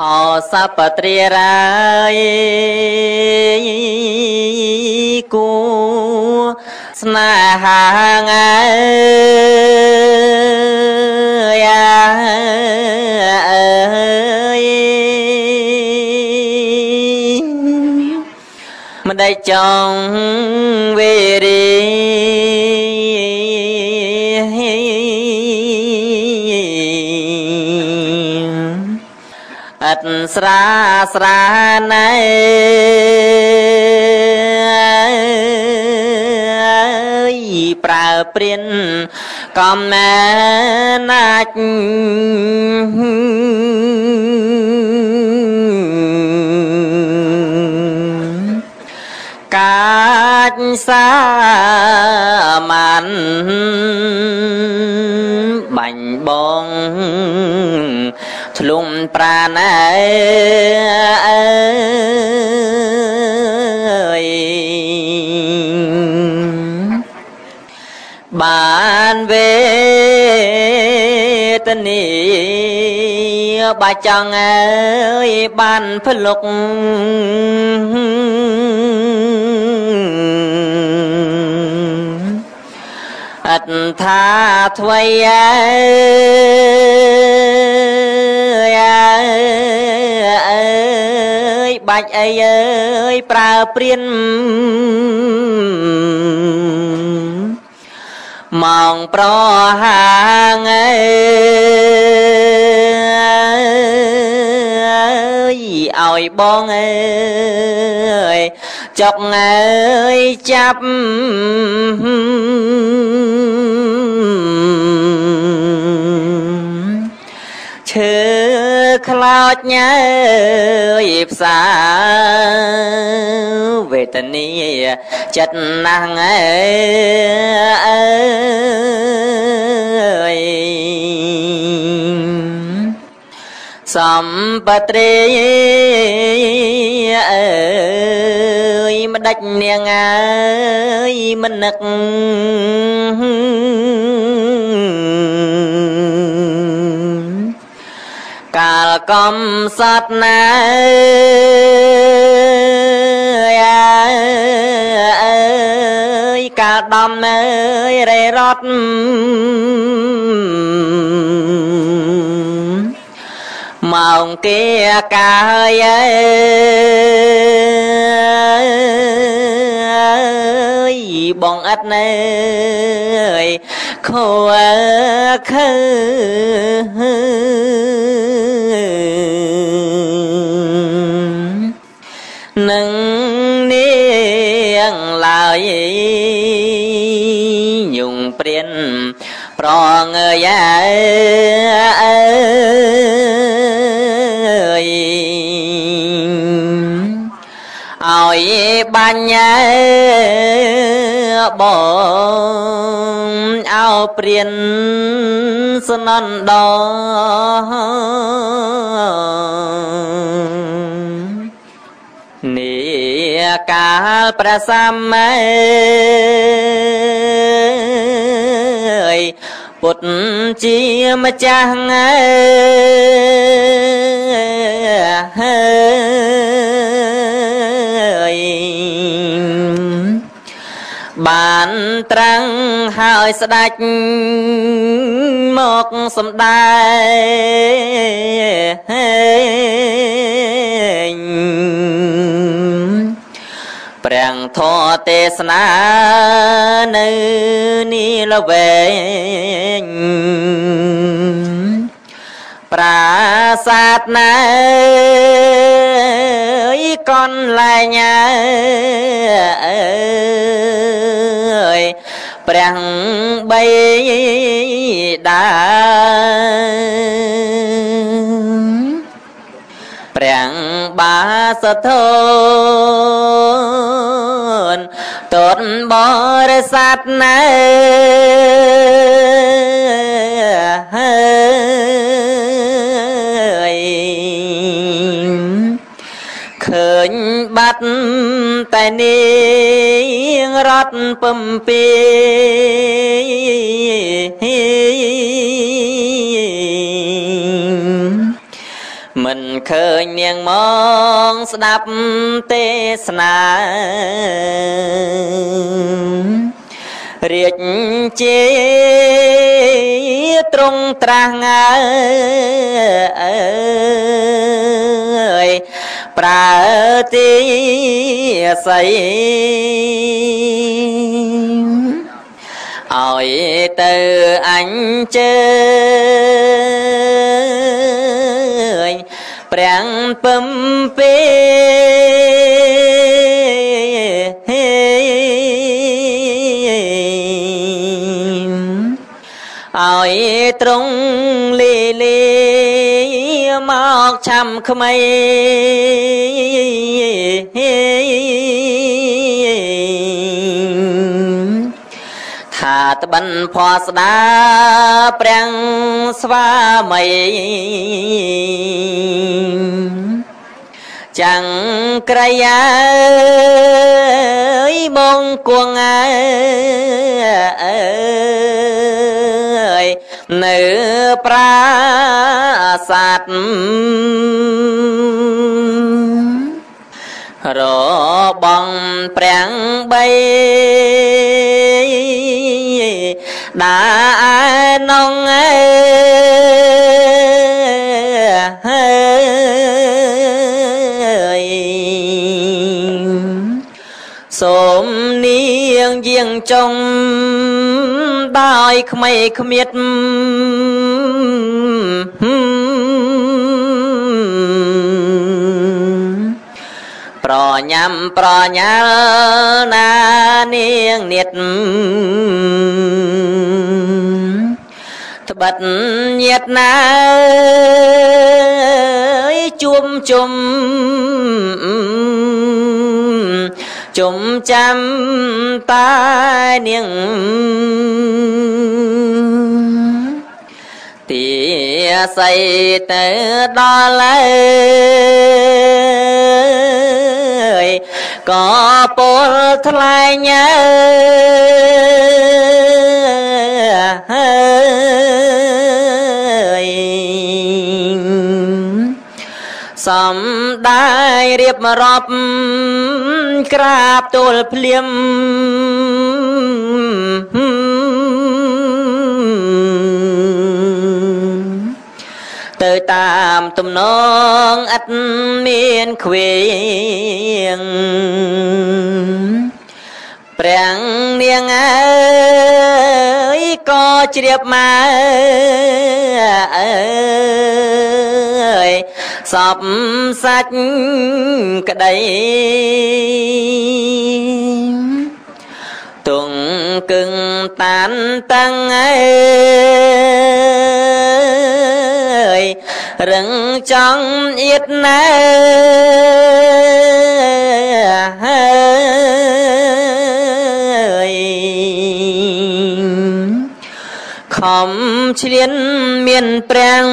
អសពត្រារាយគូស្នេហាងើអើយមិនដេចចង់វេរី ស្រាស្រាណែប្រើព្រានកំណែណាច់កាចសាមានបាញ់បង ធ្លុំប្រាណអើយបានវេទនីបាចង់អើយបានផ្លុកអត្ថាថ្វីអើយ អើយបាច់អីអើយប្រើព្រានម៉ងប្រហាងអើយឲ្យបងអើយចុកអើយចាប់ឈើ ខ្លោចញើយផ្សាវេទនីចិត្តណាស់អើយសំបត្រីអើយម្ដេចនាងអើយមិននឹក កាលកំសត់ណាអើយកាលដំអើយរេរត់ម៉ោងគេកាយអើយបងឥតណើយ ខូខើនឹងនាងឡើយញ ung ព្រានប្រងអើយអើយឲ្យបាញ់ បងអោព្រានសនណ្ដនីកាលប្រសម័យពុទ្ធជាម្ចាស់អើយ បានត្រាំងហើយស្ដាច់មកសំដែងព្រះធម៌ទេសនានៅនីលវែង ប្រាសាទណែកនលែងអើយព្រះបៃតាព្រះបាសធនតតបរិស័ទណែហើយ ឃើញបាត់តែនាងរត់ពំពីមិនឃើញនាងមកស្ដាប់ទេសនា រាជជាត្រង់ត្រាស់ងើអើយប្រើទីស័យឲ្យទៅអញជើញប្រាំងពំពេ ត្រង់លីលីមកឆាំក្មៃថាត្បិនភ័ស្តាប្រាំងស្វាមីចាំងក្រយាយបងគួងអើយ នៅប្រាសាទរបងប្រាំងបីដានងអើយសូមនាងយាងចុង ដោយក្មេគ្មៀតប្រញ៉ាំប្រញាល់ណានាងនិតត្បិតញាតណាជុំជុំ ជុំចាំតានាងទាស័យទៅដល់ហើយក៏ពលថ្លែងអើយ សំដាយរៀបរាប់ក្រាបទូលភ្លាមទៅតាមទំនងអត់មានខ្វៀងព្រះនាងអើយក៏ជ្រាបមកអើយ សពសាច់ក្តីទុងគឹងតានតាំងអើយរឹងចង់អៀតណែខំឆ្លៀនមានប្រាំង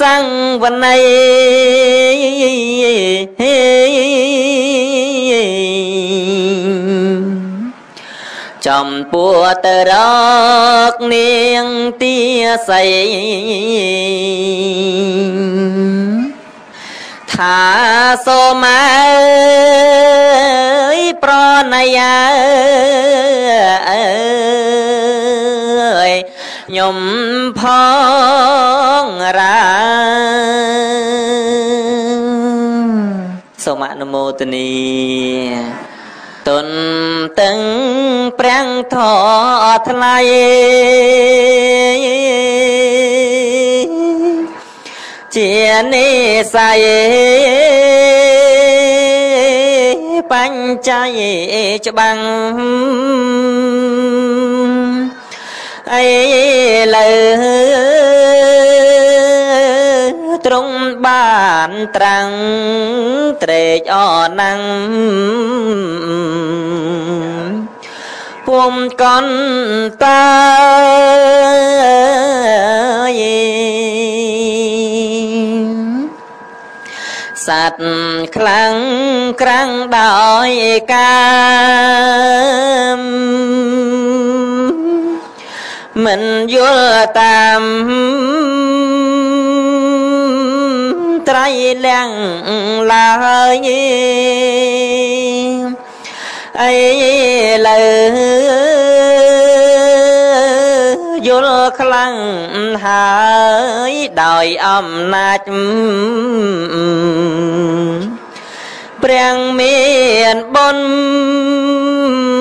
សង្វណីចំពោះទៅរកនាងទាស័យថាសូមអើយប្រណីអើយ ខ្ញុំផងរាសូមអនុមោទនីទុនតឹងប្រាំងធေါ်ថ្លៃជានិស័យបញ្ច័យច្បាំង អីលើទ្រង់បានត្រាំងត្រេកអរណាំងពុំកន់តាយសត្វខ្លាំងក្រាំងដោយកាម មិនយល់តាមត្រៃលៀងឡើយអីលើយល់ខ្លាំងហើយដោយអំណាចព្រះមានបុណ្យ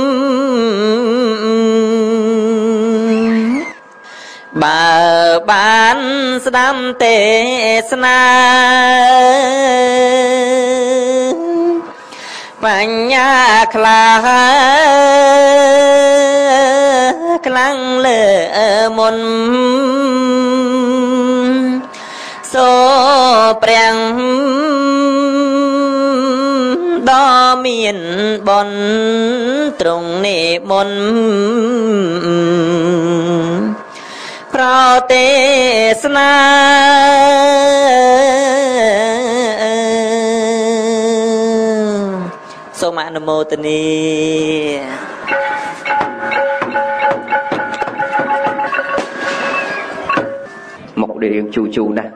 បើបានស្ដាំទេសនាបញ្ញាខ្លាខ្លាំងលើមុនសូព្រះដ៏មានបនត្រង់នេះមុន ប្រទេសនាសូមអនុមោទនារៀងជូជូណាស់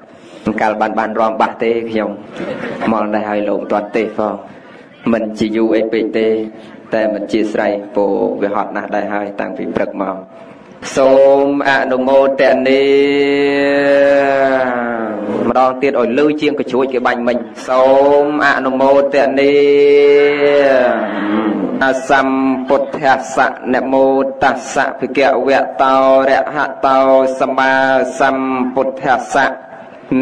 កាលបានបានរំបាស់ទេខ្ញុំមកដែរឲ្យលោកតាន់ទេផងមិនជាយូរអីពេកទេ តែមិនជាស្រ័យពោវាហត់ណាស់ដែរហើយតាំងពីព្រឹកមក សូមអនុមោទនីម្ដងទៀតឲ្យលឺជាងកញ្រួចគេបាញ់មិញសូមអនុមោទនីអសម្ពុទ្ធស្សៈនមោតស្សៈភិក្ខវៈតោរហតោសម្មាសម្ពុទ្ធស្សៈ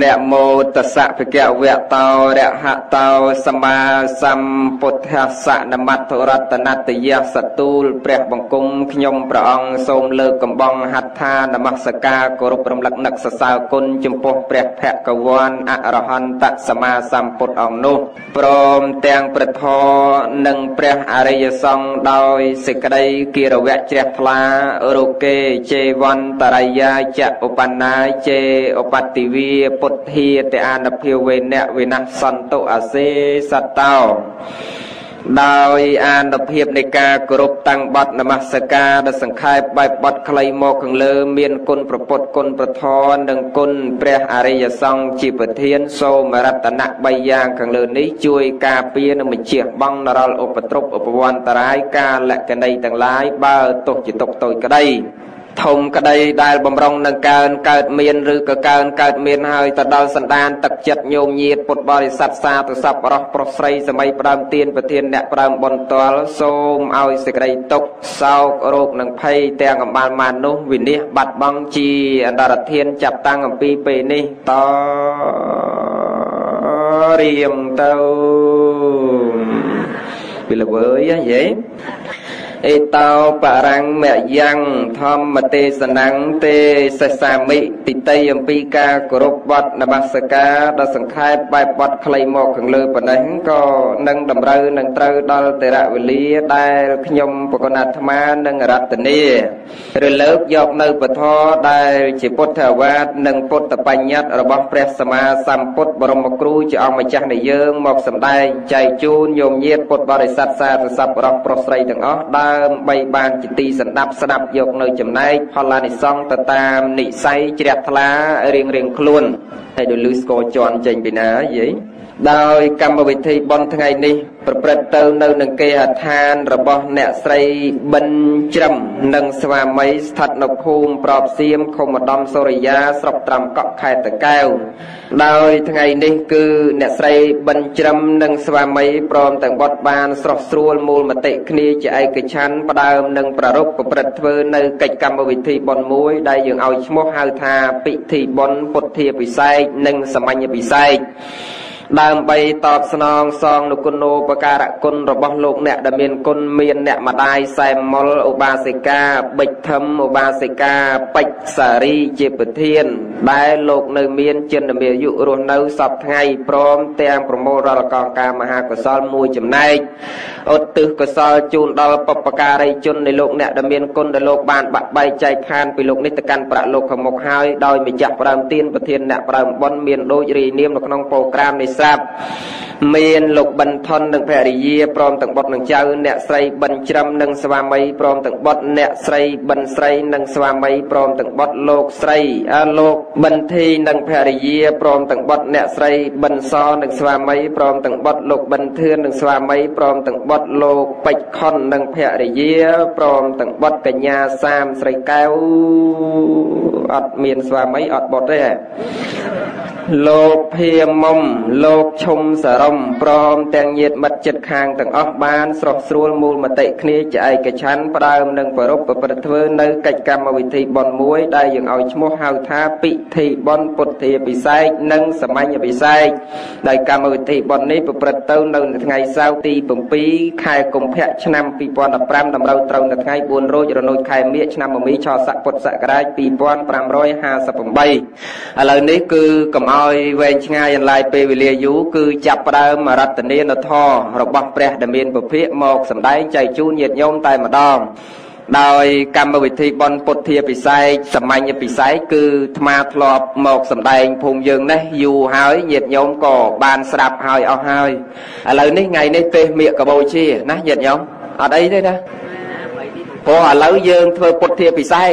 នមោតសៈភគវៈតោរហតោសម្មាសម្ពុទ្ធស្សនមត្ថរតនតយសទូលព្រះបង្គំខ្ញុំព្រះអង្គសូមលើកកំបងហដ្ឋានមស្ការគោរពរំលឹកនឹកសរសើរគុណចំពោះព្រះភគវ័នអរហន្តសម្មាសម្ពុទ្ធអង្គនោះព្រមទាំងព្រះធម៌និងព្រះអរិយសង្ឃដោយសេចក្តីគិរវៈជ្រះថ្លារុកេជេវន្តរយាចឧបណាជេឧបតិវីពុទ្ធាតអានភិវេនៈវិណាសន្តុអសេសតោដោយអានុភាពនៃការគោរពតាំងបត់នមស្ការដល់សង្ខេបបែបបត់ខ្លីមកខាងលើ មានគុណប្រពុតគុណប្រធននិងគុណព្រះអរិយសង្ឃជាប្រធានសូមរតនៈ3យ៉ាងខាងលើនេះជួយការពារនិងបញ្ជាបង់នរលឧបទ្រពឧបវន្តរាយការលក្ខណីទាំងឡាយបើទោសជាទុកតូចក្តី ធំក្តីដែលបំរុងនឹងកើនកើតមានឬក៏កើនកើតមានហើយទៅដល់សន្តានទឹកចិត្តញោមញាតពុទ្ធបរិស័ទសាទសពរោះប្រុសស្រីសម័យផ្ដើមទៀនប្រធានអ្នកផ្ដើមបន្ទាល់សូមឲ្យសេចក្តីទុកសោករោគនិងភ័យទាំងអំបាលម៉ាននោះវិនិច្ឆ័យបាត់បង់ជាអន្តរធានចាប់តាំងអំពីពេលនេះតរៀមទៅពីល្វើយហ៎យាយ អេតោបរាំងមយ៉ាងធម្មទេសនੰទេសសាមិតិតីអំពីការគោរពវត្តនមស្ការដ៏សង្ខេបបែបបត់ខ្លីមកខាងលើប៉ុណ្ណេះក៏នឹងតម្រូវនឹងត្រូវដល់តេរវេលាដែលខ្ញុំបកណាត់អាត្មានិងរតនីរលើកយកនៅពធដែលជាពុទ្ធអាវាទនិងពុទ្ធបញ្ញត្តិរបស់ព្រះសម្មាសម្ពុទ្ធបរមគ្រូជាអង្គម្ចាស់នៃយើងមកសម្ដែងចែកជូនញោមញាតពុទ្ធបរិស័ទសាធុសពរប្រុសស្រីទាំងអស់ដើម្បីបានជាទីសន្តាប់ស្ដាប់យកនៅចំណែកផលឡានិសង្ឃទៅតាមនិស័យជ្រះថ្លារៀងរៀងខ្លួនហើយដូចលឺស្គរជន់ចេញពីណាយាយ ដោយកម្មវិធីបន់ថ្ងៃនេះ ប្រព្រឹត្តទៅនៅនឹងគេហដ្ឋានរបស់អ្នកស្រីបិនជ្រឹមនិងស្វាមីស្ថិតនៅភូមិប្រອບសៀមខុំឧត្តមសូរិយាស្រុកត្រាំកក់ខេត្តតកែវដោយថ្ងៃនេះគឺអ្នកស្រីបិនជ្រឹមនិងស្វាមីព្រមទាំងបុត្របានស្រស់ស្រួលមូលមតិគ្នាជាឯកច្ឆ័ន្ទផ្ដើមនឹងប្រារព្ធប្រព្រឹត្តធ្វើនៅកិច្ចកម្មវិធីបុណ្យមួយដែលយើងឲ្យឈ្មោះហៅថាពិធីបុណ្យពុទ្ធាពិសេសនិងសមញ្ញពិសេស ដើម្បីតបស្នងសងនុគុណូបការៈគុណរបស់លោកអ្នកដែលមានគុណមានអ្នកម្ដាយសែមមុលឧបាសិកាបិចធំឧបាសិកាបិចសារីជាប្រធាន ដែលលោកនៅមានចិន្ទមាយុរស់នៅសពថ្ងៃព្រមទាំងប្រមូលរលកងការមហាកុសលមួយចំណែកឧទ្ទិសកុសលជូនដល់បពការីជននៃលោកអ្នកដែលមានគុណដែលលោកបានបាក់បែកចែកខានពីលោកនេះទៅកាន់ប្រាក់លោកខាងមុខហើយដោយម្ចាស់ប្រាំទានប្រធានអ្នកប្រាំប៉ុនមានដូចរីនាមនៅក្នុងប្រូក្រាមនេះស្រាប់មានលោកបិនថននិងភរិយាព្រមទាំងបុត្រនិងចៅអ្នកស្រីបិនច្រឹមនិងស្វាមីព្រមទាំងបុត្រអ្នកស្រីបិនស្រីនិងស្វាមីព្រមទាំងបុត្រលោកស្រីអើលោកបិនធីនិងភរិយាព្រមទាំងបុត្រអ្នកស្រីបិនសនិងស្វាមីព្រមទាំងបុត្រលោកបិនធឿននិងស្វាមីព្រមទាំងបុត្រលោកពេជ្រខុននិងភរិយាព្រមទាំងបុត្រកញ្ញាសាមស្រីកែវអត់មានស្វាមីអត់បុត្រទេលោកភៀមុំលោកឈុំសរំព្រមទាំងញាតិមិត្តចិត្តខាងទាំងអស់បានស្រស់ស្រួលមូលមតិគ្នាជាឯកច្ឆ័ន្ទផ្ដើមនឹងប្រពប្រព្រឹត្តធ្វើនៅកិច្ចកម្មវិធីបុណ្យមួយដែលយើងឲ្យឈ្មោះហៅថាពិធីបុណ្យពុទ្ធាពិសេសនិងសមញ្ញពិសេសដោយកម្មវិធីបុណ្យនេះប្រព្រឹត្តទៅនៅថ្ងៃសៅរ៍ទី7ខែកុម្ភៈឆ្នាំ2015តម្រូវត្រូវនៅថ្ងៃ4រោចរនោចខែមិញឆ្នាំមមីឆស័កពុទ្ធសករាជ2558ឥឡូវនេះគឺកំឲ្យវែងឆ្ងាយអន្លាយពេលវេលាយូរគឺចាប់ផ្ដើមរតនានធររបស់ព្រះដែលមានពភាកមកសម្ដែងចែកជូនញាតិញោមតែម្ដងដោយកម្មវិធីបនពុទ្ធាពិសេសសាមញ្ញពិសេសគឺថ្មធ្លាប់មកសម្ដែងភូមិយើងនេះយូរហើយញាតិញោមក៏បានស្ដាប់ហើយអស់ហើយឥឡូវនេះថ្ងៃនេះទេសមៀកកបោជាណាញាតិញោមអត់អីទេណាព្រោះឥឡូវយើងធ្វើពុទ្ធាពិសេស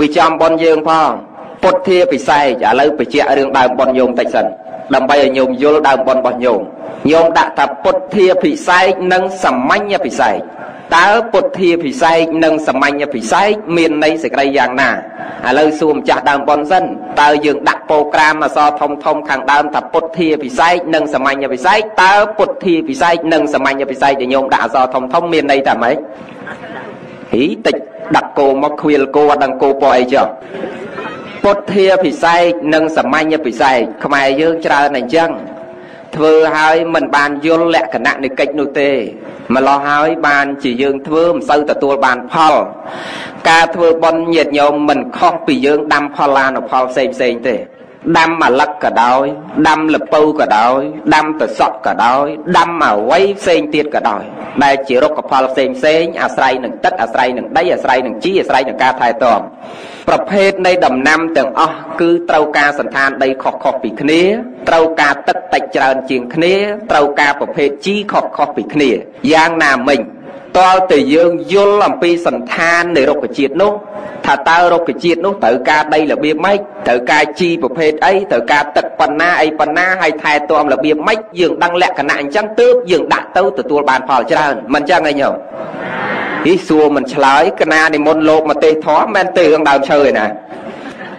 វាចំបនយើងផងពុទ្ធាពិសេសឥឡូវបញ្ជាក់រឿងដើមបនញោមតិចសិន ដើម្បីឲ្យញោមយល់ដើមបនរបស់ញោមញោមដាក់ថាពុទ្ធាពិសេសនិងសាមញ្ញពិសេសតើពុទ្ធាពិសេសនិងសាមញ្ញពិសេសមានន័យសេចក្តីយ៉ាងណាឥឡូវសួរម្ចាស់ដើមប៉ុនសិនតើយើងដាក់ពោក្រាមអសធំធំខាងដើមថាពុទ្ធាពិសេសនិងសាមញ្ញពិសេសតើពុទ្ធាពិសេសនិងសាមញ្ញពិសេសដែលញោមដាក់អសធំធំមានន័យថាម៉េចហីតិចដាក់គោមកខ្វៀលគោអត់ដឹងគោពណ៌អីចុះ ពុទ្ធាពិសេសនិងសាមញ្ញពិសេសខ្មែរយើងច្រើនអញ្ចឹងធ្វើហើយមិនបានយល់លក្ខណៈនៃកិច្ចនោះទេម្លោះហើយបានជាយើងធ្វើមិនសូវទទួលបានផល ការធ្វើបន់ញាតញោមមិនខុសពីយើងដាំផលឡានុផលផ្សេងផ្សេងទេដាំអាលឹកក៏ដោយដាំលពៅក៏ដោយដាំតសក់ក៏ដោយដាំអ្វីផ្សេងទៀតក៏ដោយដែលជារុក្ខផលផ្សេងផ្សេងអាស្រ័យនឹងទឹកអាស្រ័យនឹងដីអាស្រ័យនឹងជីអាស្រ័យនឹងការថែទាំ ប្រភេទនៃដំណាំទាំងអស់គឺត្រូវការសន្តានដីខុសៗពីគ្នាត្រូវការទឹកតិចច្រើនជាងគ្នាត្រូវការប្រភេទជីខុសៗពីគ្នាយ៉ាងណាមិញតលតែយើងយល់អំពីសន្តាននៃរុក្ខជាតិនោះថាតើរុក្ខជាតិនោះត្រូវការដីរបៀបម៉េចត្រូវការជីប្រភេទអីត្រូវការទឹកប៉ុណ្ណាអីប៉ុណ្ណាហើយថែទាំរបៀបម៉េចយើងដឹងលក្ខណៈអញ្ចឹងទើបយើងដាក់ទៅទទួលបានផលច្រើនមិនអញ្ចឹងឯងញោម ហីសួរមិនឆ្លើយកណានិមន្តលោកមកទេសធម៌មិនទេរឿងដើមឈើឯណា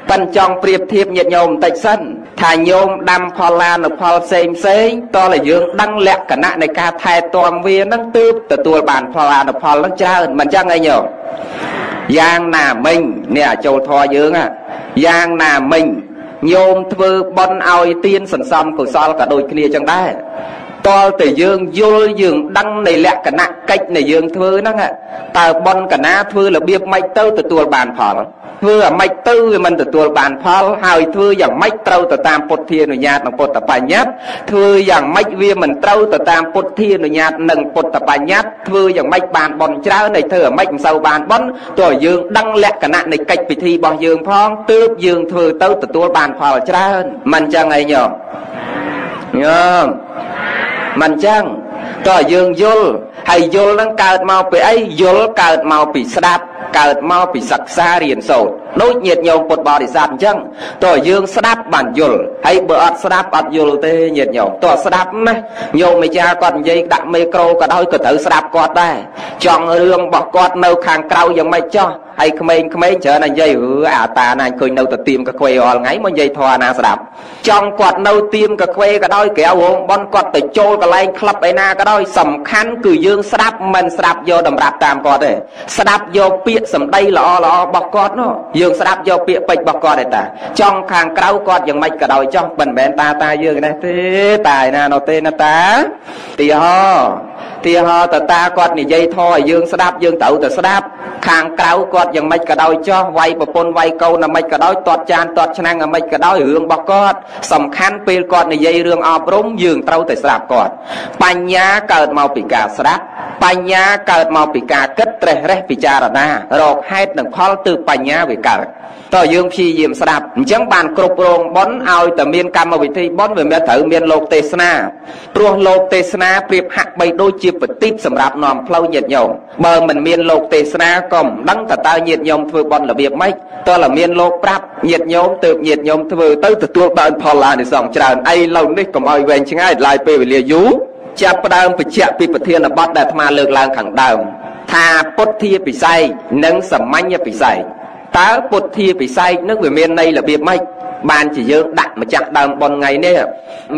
ប៉ិនចង់ប្រៀបធៀបញាតញោមបន្តិចសិនថាញោមដាំផលឡានុផលផ្សេងផ្សេងតើយើងដឹងលក្ខណៈនៃការថែទាំវានឹងទើបទទួលបានផលឡានុផលនឹងច្រើនមិនចឹងឯងញោមយ៉ាងណាមិញនេះអាចូលធរយើងយ៉ាងណាមិញញោមធ្វើបន់ឲ្យទៀនសន្សំកុសលក៏ដូចគ្នាចឹងដែរ តលតែយើងយល់យើងដឹងនៃលក្ខណៈកិច្ចនៃយើងធ្វើហ្នឹងតើបនកណាធ្វើរបៀបម៉េចទៅទទួលបានផលធ្វើអាម៉េចទៅវាមិនទទួលបានផលហើយធ្វើយ៉ាងម៉េចត្រូវទៅតាមពុទ្ធានុញ្ញាតនិងពុទ្ធបញ្ញត្តិធ្វើយ៉ាងម៉េចវាមិនត្រូវទៅតាមពុទ្ធានុញ្ញាតនិងពុទ្ធបញ្ញត្តិធ្វើយ៉ាងម៉េចបានបន់ច្រើនហើយធ្វើអាម៉េចមិនសូវបានបន់ទោះយើងដឹងលក្ខណៈនៃកិច្ចពិធីរបស់យើងផងទើបយើងធ្វើទៅទទួលបានផលច្រើនមិនចឹងអីញោមញោម មិនចឹងតើយើងយល់ហើយយល់នឹងកើតមកពីអីយល់កើតមកពីស្ដាប់កើតមកពីសិក្សារៀនសូត្រដូចញាតញោមពុទ្ធបរិស័ទអញ្ចឹងតើយើងស្ដាប់បានយល់ហើយបើអត់ស្ដាប់អត់យល់ទេញាតញោមតើស្ដាប់ណាញោមមេចាគាត់និយាយដាក់មេក្រូក៏ដោយក៏ត្រូវស្ដាប់គាត់ដែរចង់រឿងរបស់គាត់នៅខាងក្រៅយ៉ាងម៉េចចោះហើយក្មេងៗច្រើនតែនិយាយអឺអាតាណាឃើញនៅតែទៀមកខ្វេរាល់ថ្ងៃមកនិយាយធေါ်ណាស្ដាប់ចង់គាត់នៅទៀមកខ្វេក៏ដោយក្រៅរោងប៉ុនគាត់ទៅចូលកន្លែងក្លឹបឯណាក៏ដោយសំខាន់គឺយើងស្ដាប់មិនស្ដាប់យកតម្រាប់តាមគាត់ទេស្ដាប់យកពាក្យសម្ដីល្អល្អរបស់គាត់នោះយើងស្ដាប់យកពាក្យពេចន៍របស់គាត់ទេតាចង់ខាងក្រៅគាត់យ៉ាងម៉េចក៏ដោយចោះមិនមែនតាតាយើងនេះទេតាឯណានោះទេណាតាទីហោទីហោតតាគាត់និយាយធေါ်ឲ្យយើងស្ដាប់យើងត្រូវតែស្ដាប់ខាងក្រៅគាត់យ៉ាងម៉េចក៏ដោយចោះវាយប្រពន្ធវាយកូនយ៉ាងម៉េចក៏ដោយទាត់ចានទាត់ឆ្នាំងយ៉ាងម៉េចក៏ដោយរឿងរបស់គាត់សំខាន់ពេលគាត់និយាយរឿងអប់រំយើងត្រូវតែស្ដាប់គាត់បញ្ញាកើតមកពីការស្ដាប់បញ្ញាកើតមកពីការគិតត្រេះរេះពិចារណារកហេតុនិងផលទើបបញ្ញាវាកើតកើតតើយើងព្យាយាមស្ដាប់អញ្ចឹងបានគ្រប់គ្រងប៉ុនឲ្យតែមានកម្មវិធីប៉ុនវាមិនត្រូវមានលោកទេសនាព្រោះលោកទេសនាប្រៀបហាក់បីដូចជាប្រទីបសម្រាប់នាំផ្លូវញាតិញោមបើមិនមានលោកទេសនាក៏មិនដឹងតើតើញាតិញោមធ្វើប៉ុនរបៀបម៉េចតើតែមានលោកប្រាប់ញាតិញោមទើបញាតិញោមធ្វើទៅទទួលបានផលឡានិសងច្រើនអីឡូវនេះកុំឲ្យវែងឆ្ងាយឡាយពេលវេលាយូរចាប់ផ្ដើមបញ្ជាក់ពីប្រធានបទដែលអាត្មាលើកឡើងខាងដើមថាពុទ្ធាពិស័យនិងសមញ្ញពិស័យតើពុទ្ធាពិស័យនឹងវាមានន័យរបៀបម៉េច បានជាយើងដាក់ម្ចាស់ដើមប៉ុនថ្ងៃនេះ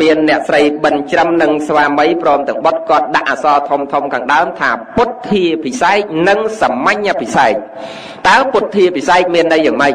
មានអ្នកស្រីបិនច្រឹមនិងស្វាមីព្រមទាំងបុត្រគាត់ដាក់អសរធំធំខាងដើមថាពុទ្ធាពិស័យនិងសមញ្ញពិស័យតើពុទ្ធាពិស័យមានន័យយ៉ាងម៉េច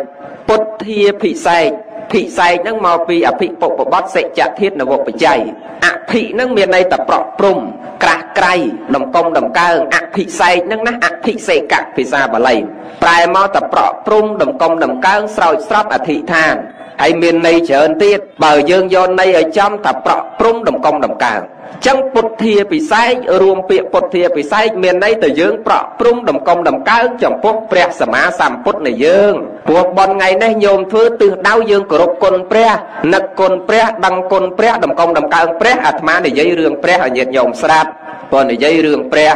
ពុទ្ធាពិស័យភិសែកហ្នឹងមកពីអភិពុពបត្តិសិច្ចធាតនវបច្ច័យអភិហ្នឹងមានន័យតែប្រក់ព្រំក្រាស់ក្រៃដំកុំដំកើងអភិសែកហ្នឹងណាអភិសេកៈភាសាបាលីប្រែមកតែប្រក់ព្រំដំកុំដំកើងស្រោចស្រពអធិដ្ឋាន ហើយមានន័យច្រើនទៀតបើយើងយកន័យឲ្យចំតែប្រក់ព្រំដំកុំដំកើងចឹងពុទ្ធាពិស័យរួមពាក្យពុទ្ធាពិស័យមានន័យទៅយើងប្រក់ព្រំដំកុំដំកើងចំពោះព្រះសម្មាសម្ពុទ្ធនៃយើងព្រោះបនថ្ងៃនេះញោមធ្វើទិសដៅយើងគោរពគុណព្រះនឹកគុណព្រះដឹងគុណព្រះដំកុំដំកើងព្រះអាត្មានិយាយរឿងព្រះឲ្យញាតិញោមស្រាប់ ព្រោះនិយាយរឿងព្រះ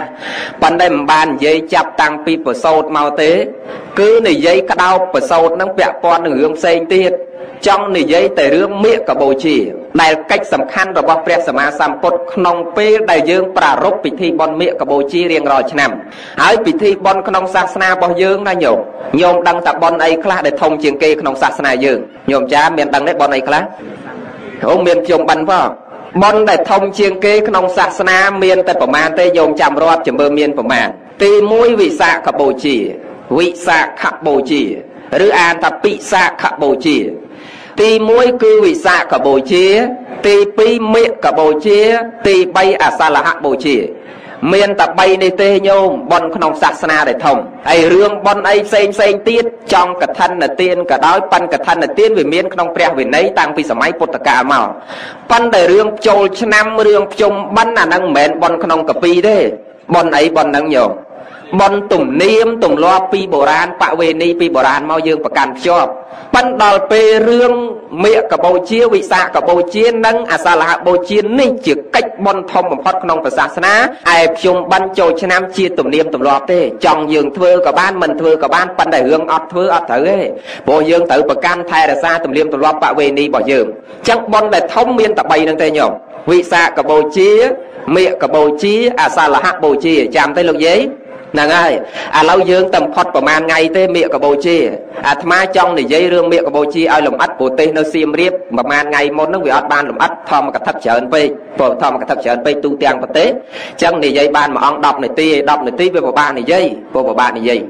ប៉ុន្តែមិនបាននិយាយចាប់តាំងពីប្រសូតមកទេ គឺនិយាយក្តោបប្រសូតនឹងពាក់ព័ន្ធនឹងរឿងផ្សេងទៀតចង់និយាយតែរឿងមេកបូជាដែលកិច្ចសំខាន់របស់ព្រះសម្មាសម្ពុទ្ធក្នុងពេលដែលយើងប្រារព្ធពិធីបុណ្យមេកបូជារៀងរាល់ឆ្នាំហើយពិធីបុណ្យក្នុងសាសនារបស់យើងណាញោមញោមដឹងតែបុណ្យអីខ្លះដែលធំជាងគេក្នុងសាសនាយើងញោមចាមានដឹងទេបុណ្យអីខ្លះអូមានខ្ញុំបិណ្ឌផង បុណ្យដែលធំជាងគេក្នុងសាសនាមានតែប្រមាណទេយោមចាំរាប់ជំរឿមានប្រមាណទី1វិសាខបូជាវិសាខបូជាឬអានថាពិសាខបូជា ទី1គឺវិសាខបូជា ទី2មេកបូជា ទី3អសាលហបូជា មានតែ3នេះទេញោមបនក្នុងសាសនាដែលធំហើយរឿងបនអីផ្សេងផ្សេងទៀតចង់កថានទានក៏ដោយប៉ិនកថានទានវាមានក្នុងព្រះវិន័យតាំងពីសម័យពុទ្ធកាលមកប៉ុន្តែរឿងចូលឆ្នាំរឿងភ្ជុំបិណ្ឌអាហ្នឹងមិនមែនបនក្នុងកពីទេបនអីបនហ្នឹងញោម បនទំនៀមទម្លាប់ពីបុរាណបវេនីពីបុរាណមកយើងប្រកាន់ភ្ជាប់ប៉ិនដល់ពេលរឿងមេកបោជាវិសាកបោជានិងអសាលហបោជានេះជាកិច្ចបនធំបំផុតក្នុងព្រះសាសនាឯខ្ញុំបានចូលឆ្នាំជាទំនៀមទម្លាប់ទេចង់យើងធ្វើក៏បានមិនធ្វើក៏បានប៉ុន្តែរឿងអត់ធ្វើអត់ត្រូវទេព្រោះយើងត្រូវប្រកាន់ថែរក្សាទំនៀមទម្លាប់បវេនីរបស់យើងអញ្ចឹងបនដែលធំមានតែ3ហ្នឹងទេញោមវិសាកបោជាមេកបោជាអសាលហបោជាចាំទេលោកយាយ ហ្នឹងហើយឥឡូវយើងតែផុតប្រហែលថ្ងៃទេមេកបូជាអាត្មាចង់និយាយរឿងមេកបូជាឲ្យលំអិតប្រទេសនៅសៀមរាបប្រហែលថ្ងៃមុនហ្នឹងវាអត់បានលំអិតធម្មកថាច្រើនពេកព្រោះធម្មកថាច្រើនពេកទូទាំងប្រទេសអញ្ចឹងនិយាយបានមួយអង្គ10នាទី10នាទីវាពិបាកនិយាយព្រោះពិបាកនិយាយ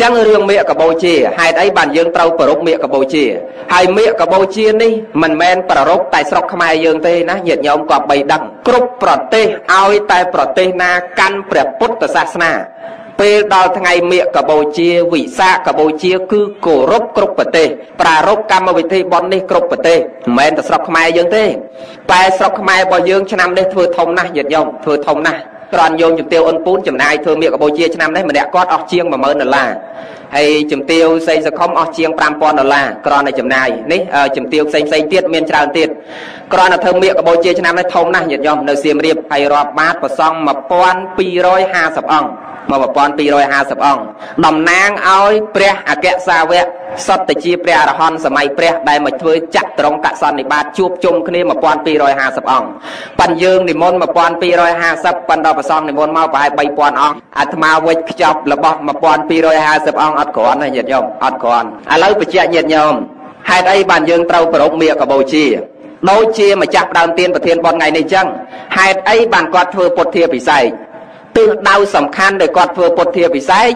ចឹងរឿងមេកបូជាហេតុអីបានយើងត្រូវប្ររពមេកបូជាហើយមេកបូជានេះមិនមែនប្ររពតែស្រុកខ្មែរយើងទេណាញាតិញោមក៏បីដឹងគ្រប់ប្រទេសឲ្យតែប្រទេសណាកាន់ព្រះពុទ្ធសាសនា ពេលដល់ថ្ងៃមាកបូជាវិសាកបូជា គឺគោរពគ្រប់ប្រទេសប្រារព្ធកម្មវិធីបុណ្យនេះគ្រប់ប្រទេសមិនមែនតែស្រុកខ្មែរយើងទេតែស្រុកខ្មែររបស់យើងឆ្នាំនេះធ្វើធំណាស់ញាតិញោមធ្វើធំណាស់ក្រនយោមជំទាវអ៊ុនពូនចំណាយធ្វើមាកបូជាឆ្នាំនេះម្នាក់គាត់អស់ជាង10000ដុល្លារហើយជំទាវផ្សេងសខុមអស់ជាង5000ដុល្លារក្រនតែចំណាយនេះជំទាវផ្សេងផ្សេងទៀតមានច្រើនទៀតក្រនតែធ្វើមាកបូជាឆ្នាំនេះធំណាស់ញាតិញោមនៅសៀមរាបហើយរាប់បាតប្រសង1250អង្គមក 1250អង្គតំណាងឲ្យព្រះអគ្គសាវកសត្វតែជាព្រះអរហន្តសម័យព្រះដែលមកធ្វើចាក់ត្រង់កសន្និបាតជួបជុំគ្នា1250អង្គប៉ាន់យើងនិមន្ត1250ប៉ាន់ដល់ប្រសងនិមន្តមកប្រហែល3000អង្គអាត្មាវិចខ្ចប់របស់1250អង្គអត់គ្រាន់ទេញាតិញោមអត់គ្រាន់ឥឡូវបញ្ជាក់ញាតិញោមហេតុអីបានយើងត្រូវប្ររពមាកបូជាដូចជាម្ចាស់ដើមទៀនប្រធានបនថ្ងៃនេះចឹងហេតុអីបានគាត់ធ្វើពុទ្ធាពិស័យ ទិសដៅសំខាន់ដែលគាត់ធ្វើពុទ្ធាពិសេស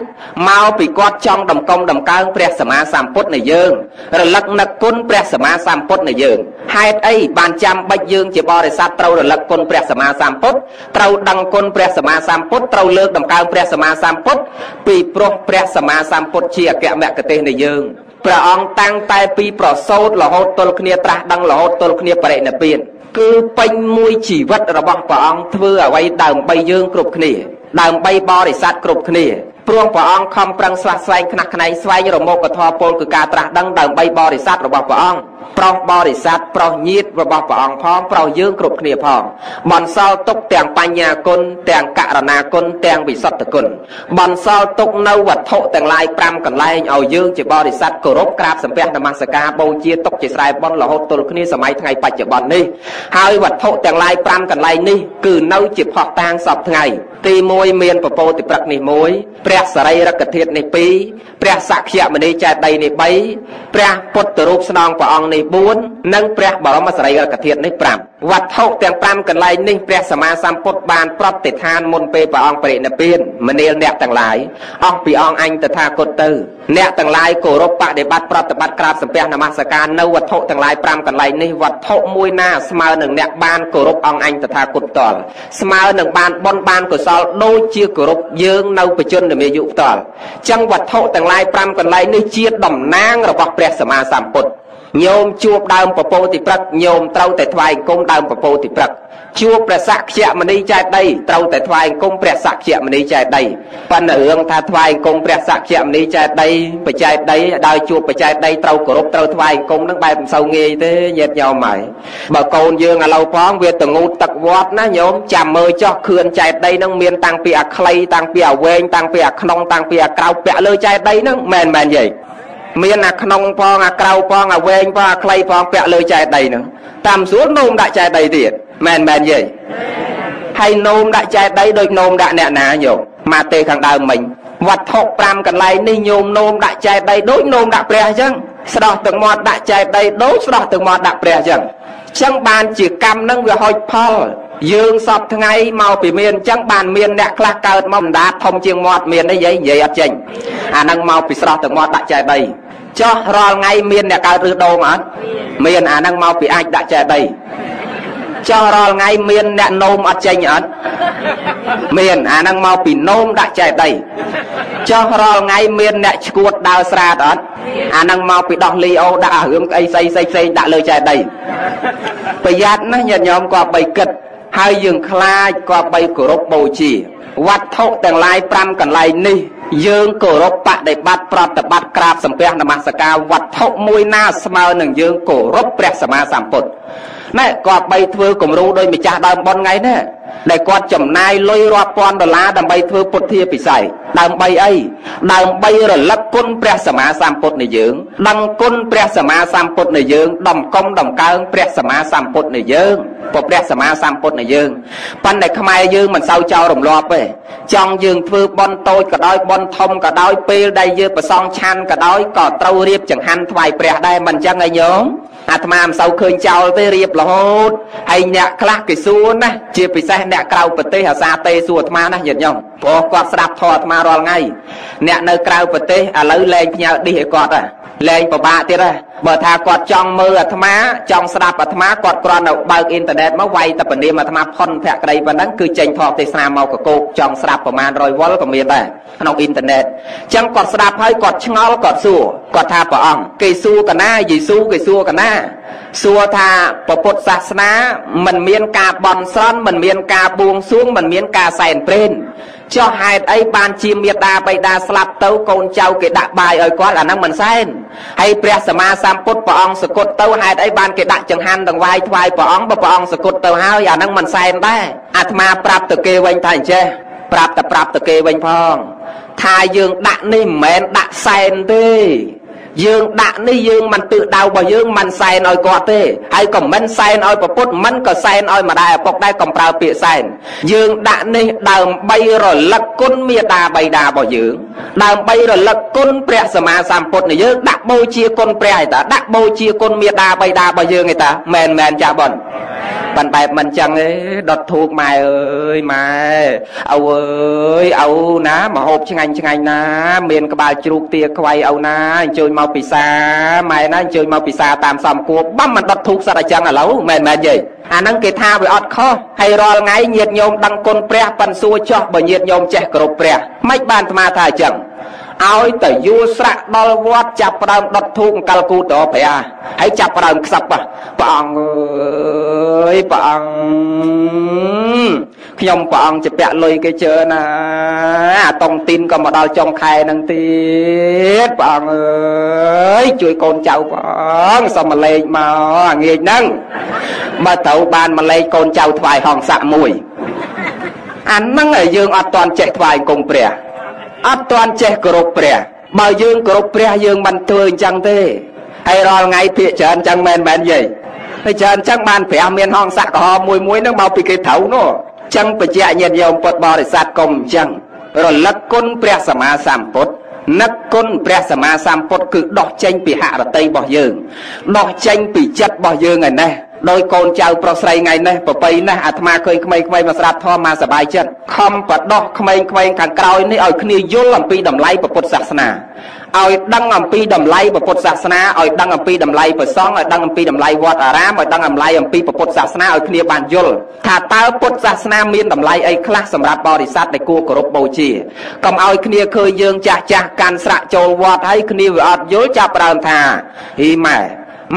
មកពីគាត់ចង់ដំកុំដំកើងព្រះសម្មាសម្ពុទ្ធនៃយើង រលឹកនឹកគុណព្រះសម្មាសម្ពុទ្ធនៃយើងហេតុអីបានចាំបាច់យើងជាបរិស័ទត្រូវរលឹកគុណព្រះសម្មាសម្ពុទ្ធត្រូវដឹងគុណព្រះសម្មាសម្ពុទ្ធត្រូវលើកដំកើងព្រះសម្មាសម្ពុទ្ធពីព្រោះព្រះសម្មាសម្ពុទ្ធជាអគ្គមគ្គទេសនៃយើងព្រះអង្គតាំងតែពីប្រសូតរហូតទល់គ្នាត្រាស់ដឹងរហូតទល់គ្នាបរិនិព្វាន គឺពេញមួយជីវិតរបស់ព្រះអង្គធ្វើអ្វីដើម្បីយើងគ្រប់គ្នាដើម្បីបរិស័ទគ្រប់គ្នាព្រោះព្រះអង្គខំប្រឹងស្វះស្វែងខ្នះខ្នែងស្វែងរមោគធម៌ពលគឺការត្រាស់ដឹងដើម្បីបរិស័ទរបស់ព្រះអង្គប្រុសបរិស័ទប្រុសញាតរបស់ព្រះអង្គផងប្រុសយើងគ្រប់គ្នាផងបន្សល់ទុកទាំងបញ្ញាគុណទាំងករណាគុណទាំងវិសុទ្ធគុណបន្សល់ទុកនៅវត្ថុទាំងឡាយ5កន្លែងឲ្យយើងជាបរិស័ទគោរពក្រាបសំពះនមស្ការបូជាទុកជាស្រែបន់រហូតទល់គ្នាសម័យថ្ងៃបច្ចុប្បន្ននេះហើយវត្ថុទាំងឡាយ5កន្លែងនេះគឺនៅជាផុសតាងសពថ្ងៃទី1មានពពោតិព្រឹកនេះ1ព្រះសរីរកធាតុនេះ2ព្រះសក្យមនីចេតីនេះ3ព្រះពុទ្ធរូបស្នងព្រះអង្គនេះ4និងព្រះបរមសរីរកធាតុនេះ5វត្ថុទាំង5កន្លែងនេះព្រះសម្មាសម្ពុទ្ធបានប្រតិឋានមុនពេលព្រះអង្គបរិនិព្វានមនាលអ្នកទាំងឡាយអស់ពីអង្គអញតថាគតទៅអ្នកទាំងឡាយគោរពបដិបត្តិប្រតិបត្តិក្រាបសំពះនមស្ការនៅវត្ថុទាំងឡាយ5កន្លែងនេះវត្ថុមួយណាស្មើនឹងអ្នកបានគោរពអង្គអញតថាគតផ្ទាល់ស្មើនឹងបានបុណ្យបានកុសលដូចជាគោរពយើងនៅបជននិមយុផ្ទាល់ចឹងវត្ថុទាំងឡាយ5កន្លែងនេះជាតំណាងរបស់ព្រះសម្មាសម្ពុទ្ធ ញោមជួបដើមពពោតិព្រឹកញោមត្រូវតែថ្វាយគុំដើមពពោតិព្រឹកជួបព្រះសក្យមនីចែកដីត្រូវតែថ្វាយគុំព្រះសក្យមនីចែកដីប៉ុន្តែរឿងថាថ្វាយគុំព្រះសក្យមនីចែកដីបច្ច័យដីដោយជួបបច្ច័យដីត្រូវគោរពត្រូវថ្វាយគុំនឹងបែបមិនសូវងាយទេញាតិញោមហើយបើកូនយើងឥឡូវផងវាតងូតទឹកវត្តណាញោមចាំមើលចោះខឿនចែកដីនឹងមានតាំងពីអាខ្លីតាំងពីអាវែងតាំងពីអាក្នុងតាំងពីអាក្រៅពាក់លើចែកដីនឹងមែនមែនយាយ មានអាក្នុងផងអាក្រៅផងអាវែងផងអាខ្លីផងពាក់លើចែកដីនឹងតាមស្រួលនោមដាក់ចែកដីទៀតមែនមែនយាយហើយនោមដាក់ចែកដីដូចនោមដាក់អ្នកណាញោមមកទេខាងដើមមិញវត្ថុ5កន្លែងនេះញោមនោមដាក់ចែកដីដូចនោមដាក់ព្រះអញ្ចឹងស្ដោះទឹកមាត់ដាក់ចែកដីដូចស្ដោះទឹកមាត់ដាក់ព្រះអញ្ចឹងអញ្ចឹងបានជាកម្មនឹងវាហុចផល យើងសពថ្ងៃមកពីមានអញ្ចឹងបានមានអ្នកខ្លះកើតមកបណ្ដាធំជាងមាត់មានអីនិយាយអត់ចេញអានឹងមកពីស្រស់ទឹកមាត់ដាក់ចែកដីចោះរាល់ថ្ងៃមានអ្នកកើតឬដូងអត់មានអានឹងមកពីអាចដាក់ចែកដី ចោះរាល់ថ្ងៃមានអ្នកនោមអត់ចេញអត់មានអាហ្នឹងមកពីនោមដាក់ចែកដីចោះរាល់ថ្ងៃមានអ្នកឈួតដើរស្រាតអត់អាហ្នឹងមកពីដោះលីអូដាក់អារឿងស្អីស្អីផ្សេងផ្សេងដាក់លើចែកដីប្រយ័ត្នណាញាតិញោមក៏បីគិតហើយយើងខ្លាចក៏បីគោរពបូជាវត្ថុទាំងឡាយ5កន្លែងនេះ យើងគោរពបដិបត្តិប្រតិបត្តិក្រាបសំពះនមស្ការវត្ថុមួយណាស្មើនឹងយើងគោរពព្រះសម្មាសម្ពុទ្ធ ណែគាត់បីធ្វើគំរូដោយម្ចាស់ដើមប៉ុនថ្ងៃនេះដែលគាត់ចំណាយលុយរាប់ពាន់ដុល្លារដើម្បីធ្វើពុទ្ធាពិស័យដើម្បីអីដើម្បីរលឹកគុណព្រះសម្មាសម្ពុទ្ធនៃយើងដឹងគុណព្រះសម្មាសម្ពុទ្ធនៃយើងដំកុំដំកើងព្រះសម្មាសម្ពុទ្ធនៃយើងព្រះសម្មាសម្ពុទ្ធនៃយើងប៉ុន្តែខ្មែរយើងមិនសូវចោលរំលាប់ទេចង់យើងធ្វើបន់តូចក៏ដោយបន់ធំក៏ដោយពេលដែលយើងប្រសងឆាន់ក៏ដោយក៏ត្រូវរៀបចង្ហាន់ថ្វាយព្រះដែរមិនអញ្ចឹងឯងញោមអាត្មាមិនសូវឃើញចោលទេរៀបរហូតហើយអ្នកខ្លះគេសួរណាជាពិសេសអ្នកក្រៅប្រទេសអាសាទេសួរអាត្មាណាញាតិញោមព្រោះគាត់ស្ដាប់ធម៌អាត្មារាល់ថ្ងៃអ្នកនៅក្រៅប្រទេសឥឡូវលែងផ្ញើឌីសឲ្យគាត់ហ่ะលែងពិបាកទៀតហ่ะ បើថាគាត់ចង់មើលអាត្មាចង់ស្ដាប់អាត្មាគាត់គ្រាន់តែបើកអ៊ីនធឺណិតមកវាយតែពនាមអាត្មាផុនភក្តីប៉ុណ្ណឹងគឺចេញធម៌ទេសនាមកកកោកចង់ស្ដាប់ប្រមាណ100វ៉ុលក៏មានដែរក្នុងអ៊ីនធឺណិតអញ្ចឹងគាត់ស្ដាប់ហើយគាត់ឆ្ងល់គាត់សួរគាត់ថាព្រះអង្គគេសួរកណាយេស៊ូគេសួរកណាសួរថាពុទ្ធសាសនាមិនមានការបន់ស្រន់មិនមានការបួងសួងមិនមានការសែនព្រេន ចុះហេតុអីបានជាមេដាបៃតាស្លាប់ទៅកូនចៅគេដាក់បាយឲ្យគាត់អាហ្នឹងមិនសែនហើយព្រះសម្មាសម្ពុទ្ធព្រះអង្គសគត់ទៅហេតុអីបានគេដាក់ចង្ហាន់ដង្វាយថ្វាយព្រះអង្គបើព្រះអង្គសគត់ទៅហើយអាហ្នឹងមិនសែនដែរអាត្មាប្រាប់ទៅគេវិញថាអញ្ចេះប្រាប់តែប្រាប់ទៅគេវិញផងថាយើងដាក់នេះមិនមែនដាក់សែនទេ យើងដាក់នេះយើងមិនទិសដៅរបស់យើងមិនសែនឲ្យគាត់ទេហើយក៏មិនសែនឲ្យប្រពុតមិនក៏សែនឲ្យម្ដាយឪពុកដែរកុំប្រើពាក្យសែនយើងដាក់នេះដើម្បីរលឹកគុណមេដាបៃតារបស់យើងដើម្បីរលឹកគុណព្រះសម្មាសម្ពុទ្ធនៃយើងដាក់បូជាគុណព្រះឯតាដាក់បូជាគុណមេដាបៃតារបស់យើងឯតាមែនមែនចាស់ប៉ុន ប៉ិនបែបមិនចឹងទេដុតធូបម៉ែអើយម៉ែឪអើយឪណាមកហូបឆ្ងាញ់ឆ្ងាញ់ណា មានក្បាលជ្រូកទាខ្វៃឪណាអញ្ជើញមកពិសាម៉ែណាអញ្ជើញមកពិសាតាមសំគួរបំមិនដុតធូបសិតអញ្ចឹងឥឡូវមែនមែនទេអាហ្នឹងគេថាវាអត់ខុសហើយរាល់ថ្ងៃញាតញោមដឹងគុណព្រះប៉ិនសួរចោះបើញាតញោមចេះគោរពព្រះមិនបានអាត្មាថាអញ្ចឹង ឲ្យទៅយួរស្រាក់ដល់វត្តចាប់ផ្ដើមដុតធូបកលគូតរព្រះហើយចាប់ផ្ដើមខ្សឹបព្រះអង្គអើយព្រះអង្គខ្ញុំព្រះអង្គជាពាក់លុយគេជើណាអាតុងទីនក៏មកដល់ចុងខែនឹងទៀតព្រះអង្គអើយជួយកូនចៅព្រះអង្គសុំមកលេខមកអាងាយហ្នឹងបើត្រូវបានមកលេខកូនចៅថ្វាយហងស័កមួយអាហ្នឹងឯងយើងអត់តន់ចេះថ្វាយគុំព្រះ អត់តន់ចេះគោរពព្រះបើយើងគោរពព្រះយើងមិនធ្វើអញ្ចឹងទេហើយរាល់ថ្ងៃភាកច្រើនអញ្ចឹងមែនមែនយាយហើយច្រើនអញ្ចឹងបានព្រះមានហងស័កក្រហមមួយមួយហ្នឹងមកពីគេត្រូវនោះអញ្ចឹងបច្ចៈញាតិញោមពុទ្ធបរិស័ទកុំអញ្ចឹងរលឹកគុណព្រះសម្មាសម្ពុទ្ធនឹកគុណព្រះសម្មាសម្ពុទ្ធគឺដោះចេញពីហរតីរបស់យើងដោះចេញពីចិត្តរបស់យើងឯនេះ ដោយកូនចៅប្រុសស្រីថ្ងៃនេះប្របីណាស់អាត្មាឃើញក្មេងៗមកស្ដាប់ធម៌មកសប្បាយចិត្តខំបដោះក្មេងៗខាងក្រោយនេះឲ្យគ្នាយល់អំពីតម្លៃពុទ្ធសាសនាឲ្យដឹងអំពីតម្លៃពុទ្ធសាសនាឲ្យដឹងអំពីតម្លៃព្រះសង្ឃឲ្យដឹងអំពីតម្លៃវត្តអារាមឲ្យដឹងអំលៃអំពីពុទ្ធសាសនាឲ្យគ្នាបានយល់ថាតើពុទ្ធសាសនាមានតម្លៃអីខ្លះសម្រាប់បរិស័ទដែលគួរគោរពបូជាកុំឲ្យគ្នាឃើញយើងចាស់ចាស់កាន់ស្រាក់ចូលវត្តហើយគ្នាវាអត់យល់ចាប់ដើមថាហីម៉ែ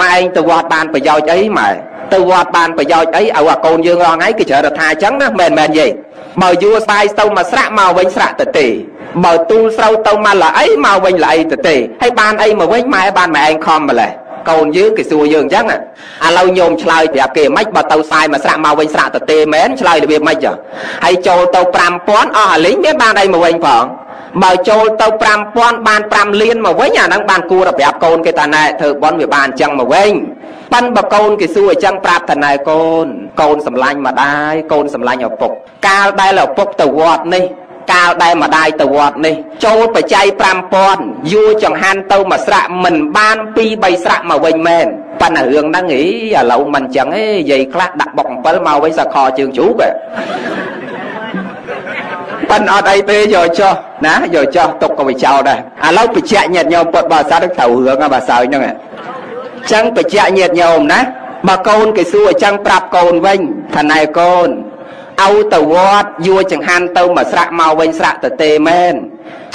ម៉ែឯងទៅវត្តបានប្រយោជន៍អីម៉ែ ទៅវត្តបានប្រយោជន៍អីឲ្យអាកូនយើងរងថ្ងៃគឺច្រើនថាអញ្ចឹងណាមែនមែនយេបើយួរស្ដាយទៅមកស្រាក់មកវិញស្រាក់ទៅទេបើទូលស្រូវទៅមកល្អីមកវិញល្អីទៅទេហើយបានអីមកវិញម៉ែបានម៉ែឯងខំម្លេះកូនយើងគេសួរយើងអញ្ចឹងឥឡូវញោមឆ្លើយប្រាប់គេមិនបើទៅសាយមកស្រាក់មកវិញស្រាក់ទៅទេមែនឆ្លើយរបៀបម៉េចហើយចូលទៅ5000អស់អាលីងមានបានអីមកវិញផងបើចូលទៅ5000បាន5លានមកវិញអាហ្នឹងបានគួរប្រាប់កូនគេថាណែធ្វើបន់វាបានអញ្ចឹងមកវិញ ប៉ិនបើកូនគេសួរអញ្ចឹងប្រាប់ថាណែកូនកូនសម្លាញ់ម្ដាយកូនសម្លាញ់ឪពុក កាលដែលឪពុកទៅវត្តនេះកាលដែលម្ដាយទៅវត្តនេះ ចូលបច្ច័យ5000យួរចង្ហាន់ទៅមួយស្រាក់មិនបាន2 3ស្រាក់មកវិញមែនប៉ុន្តែរឿងហ្នឹងអីឥឡូវមិនអញ្ចឹងទេយាយខ្លះដាក់បុក7មកវិញសខជើងជ្រូកប៉ិនអត់អីទេយកចោះណាយកចោះទុកក៏វាចោលដែរឥឡូវបញ្ជាក់ញាតញោមពុតបើសាទៅត្រូវរឿងបើសើចហ្នឹងអញ្ចឹងបញ្ជាក់ញាតញោមណាបើកូនគេសួរអញ្ចឹងប្រាប់កូនវិញថាណែកូនឲ្យទៅវត្តយួរចង្ហាន់ទៅមកស្រាក់មកវិញស្រាក់ទៅទេមែន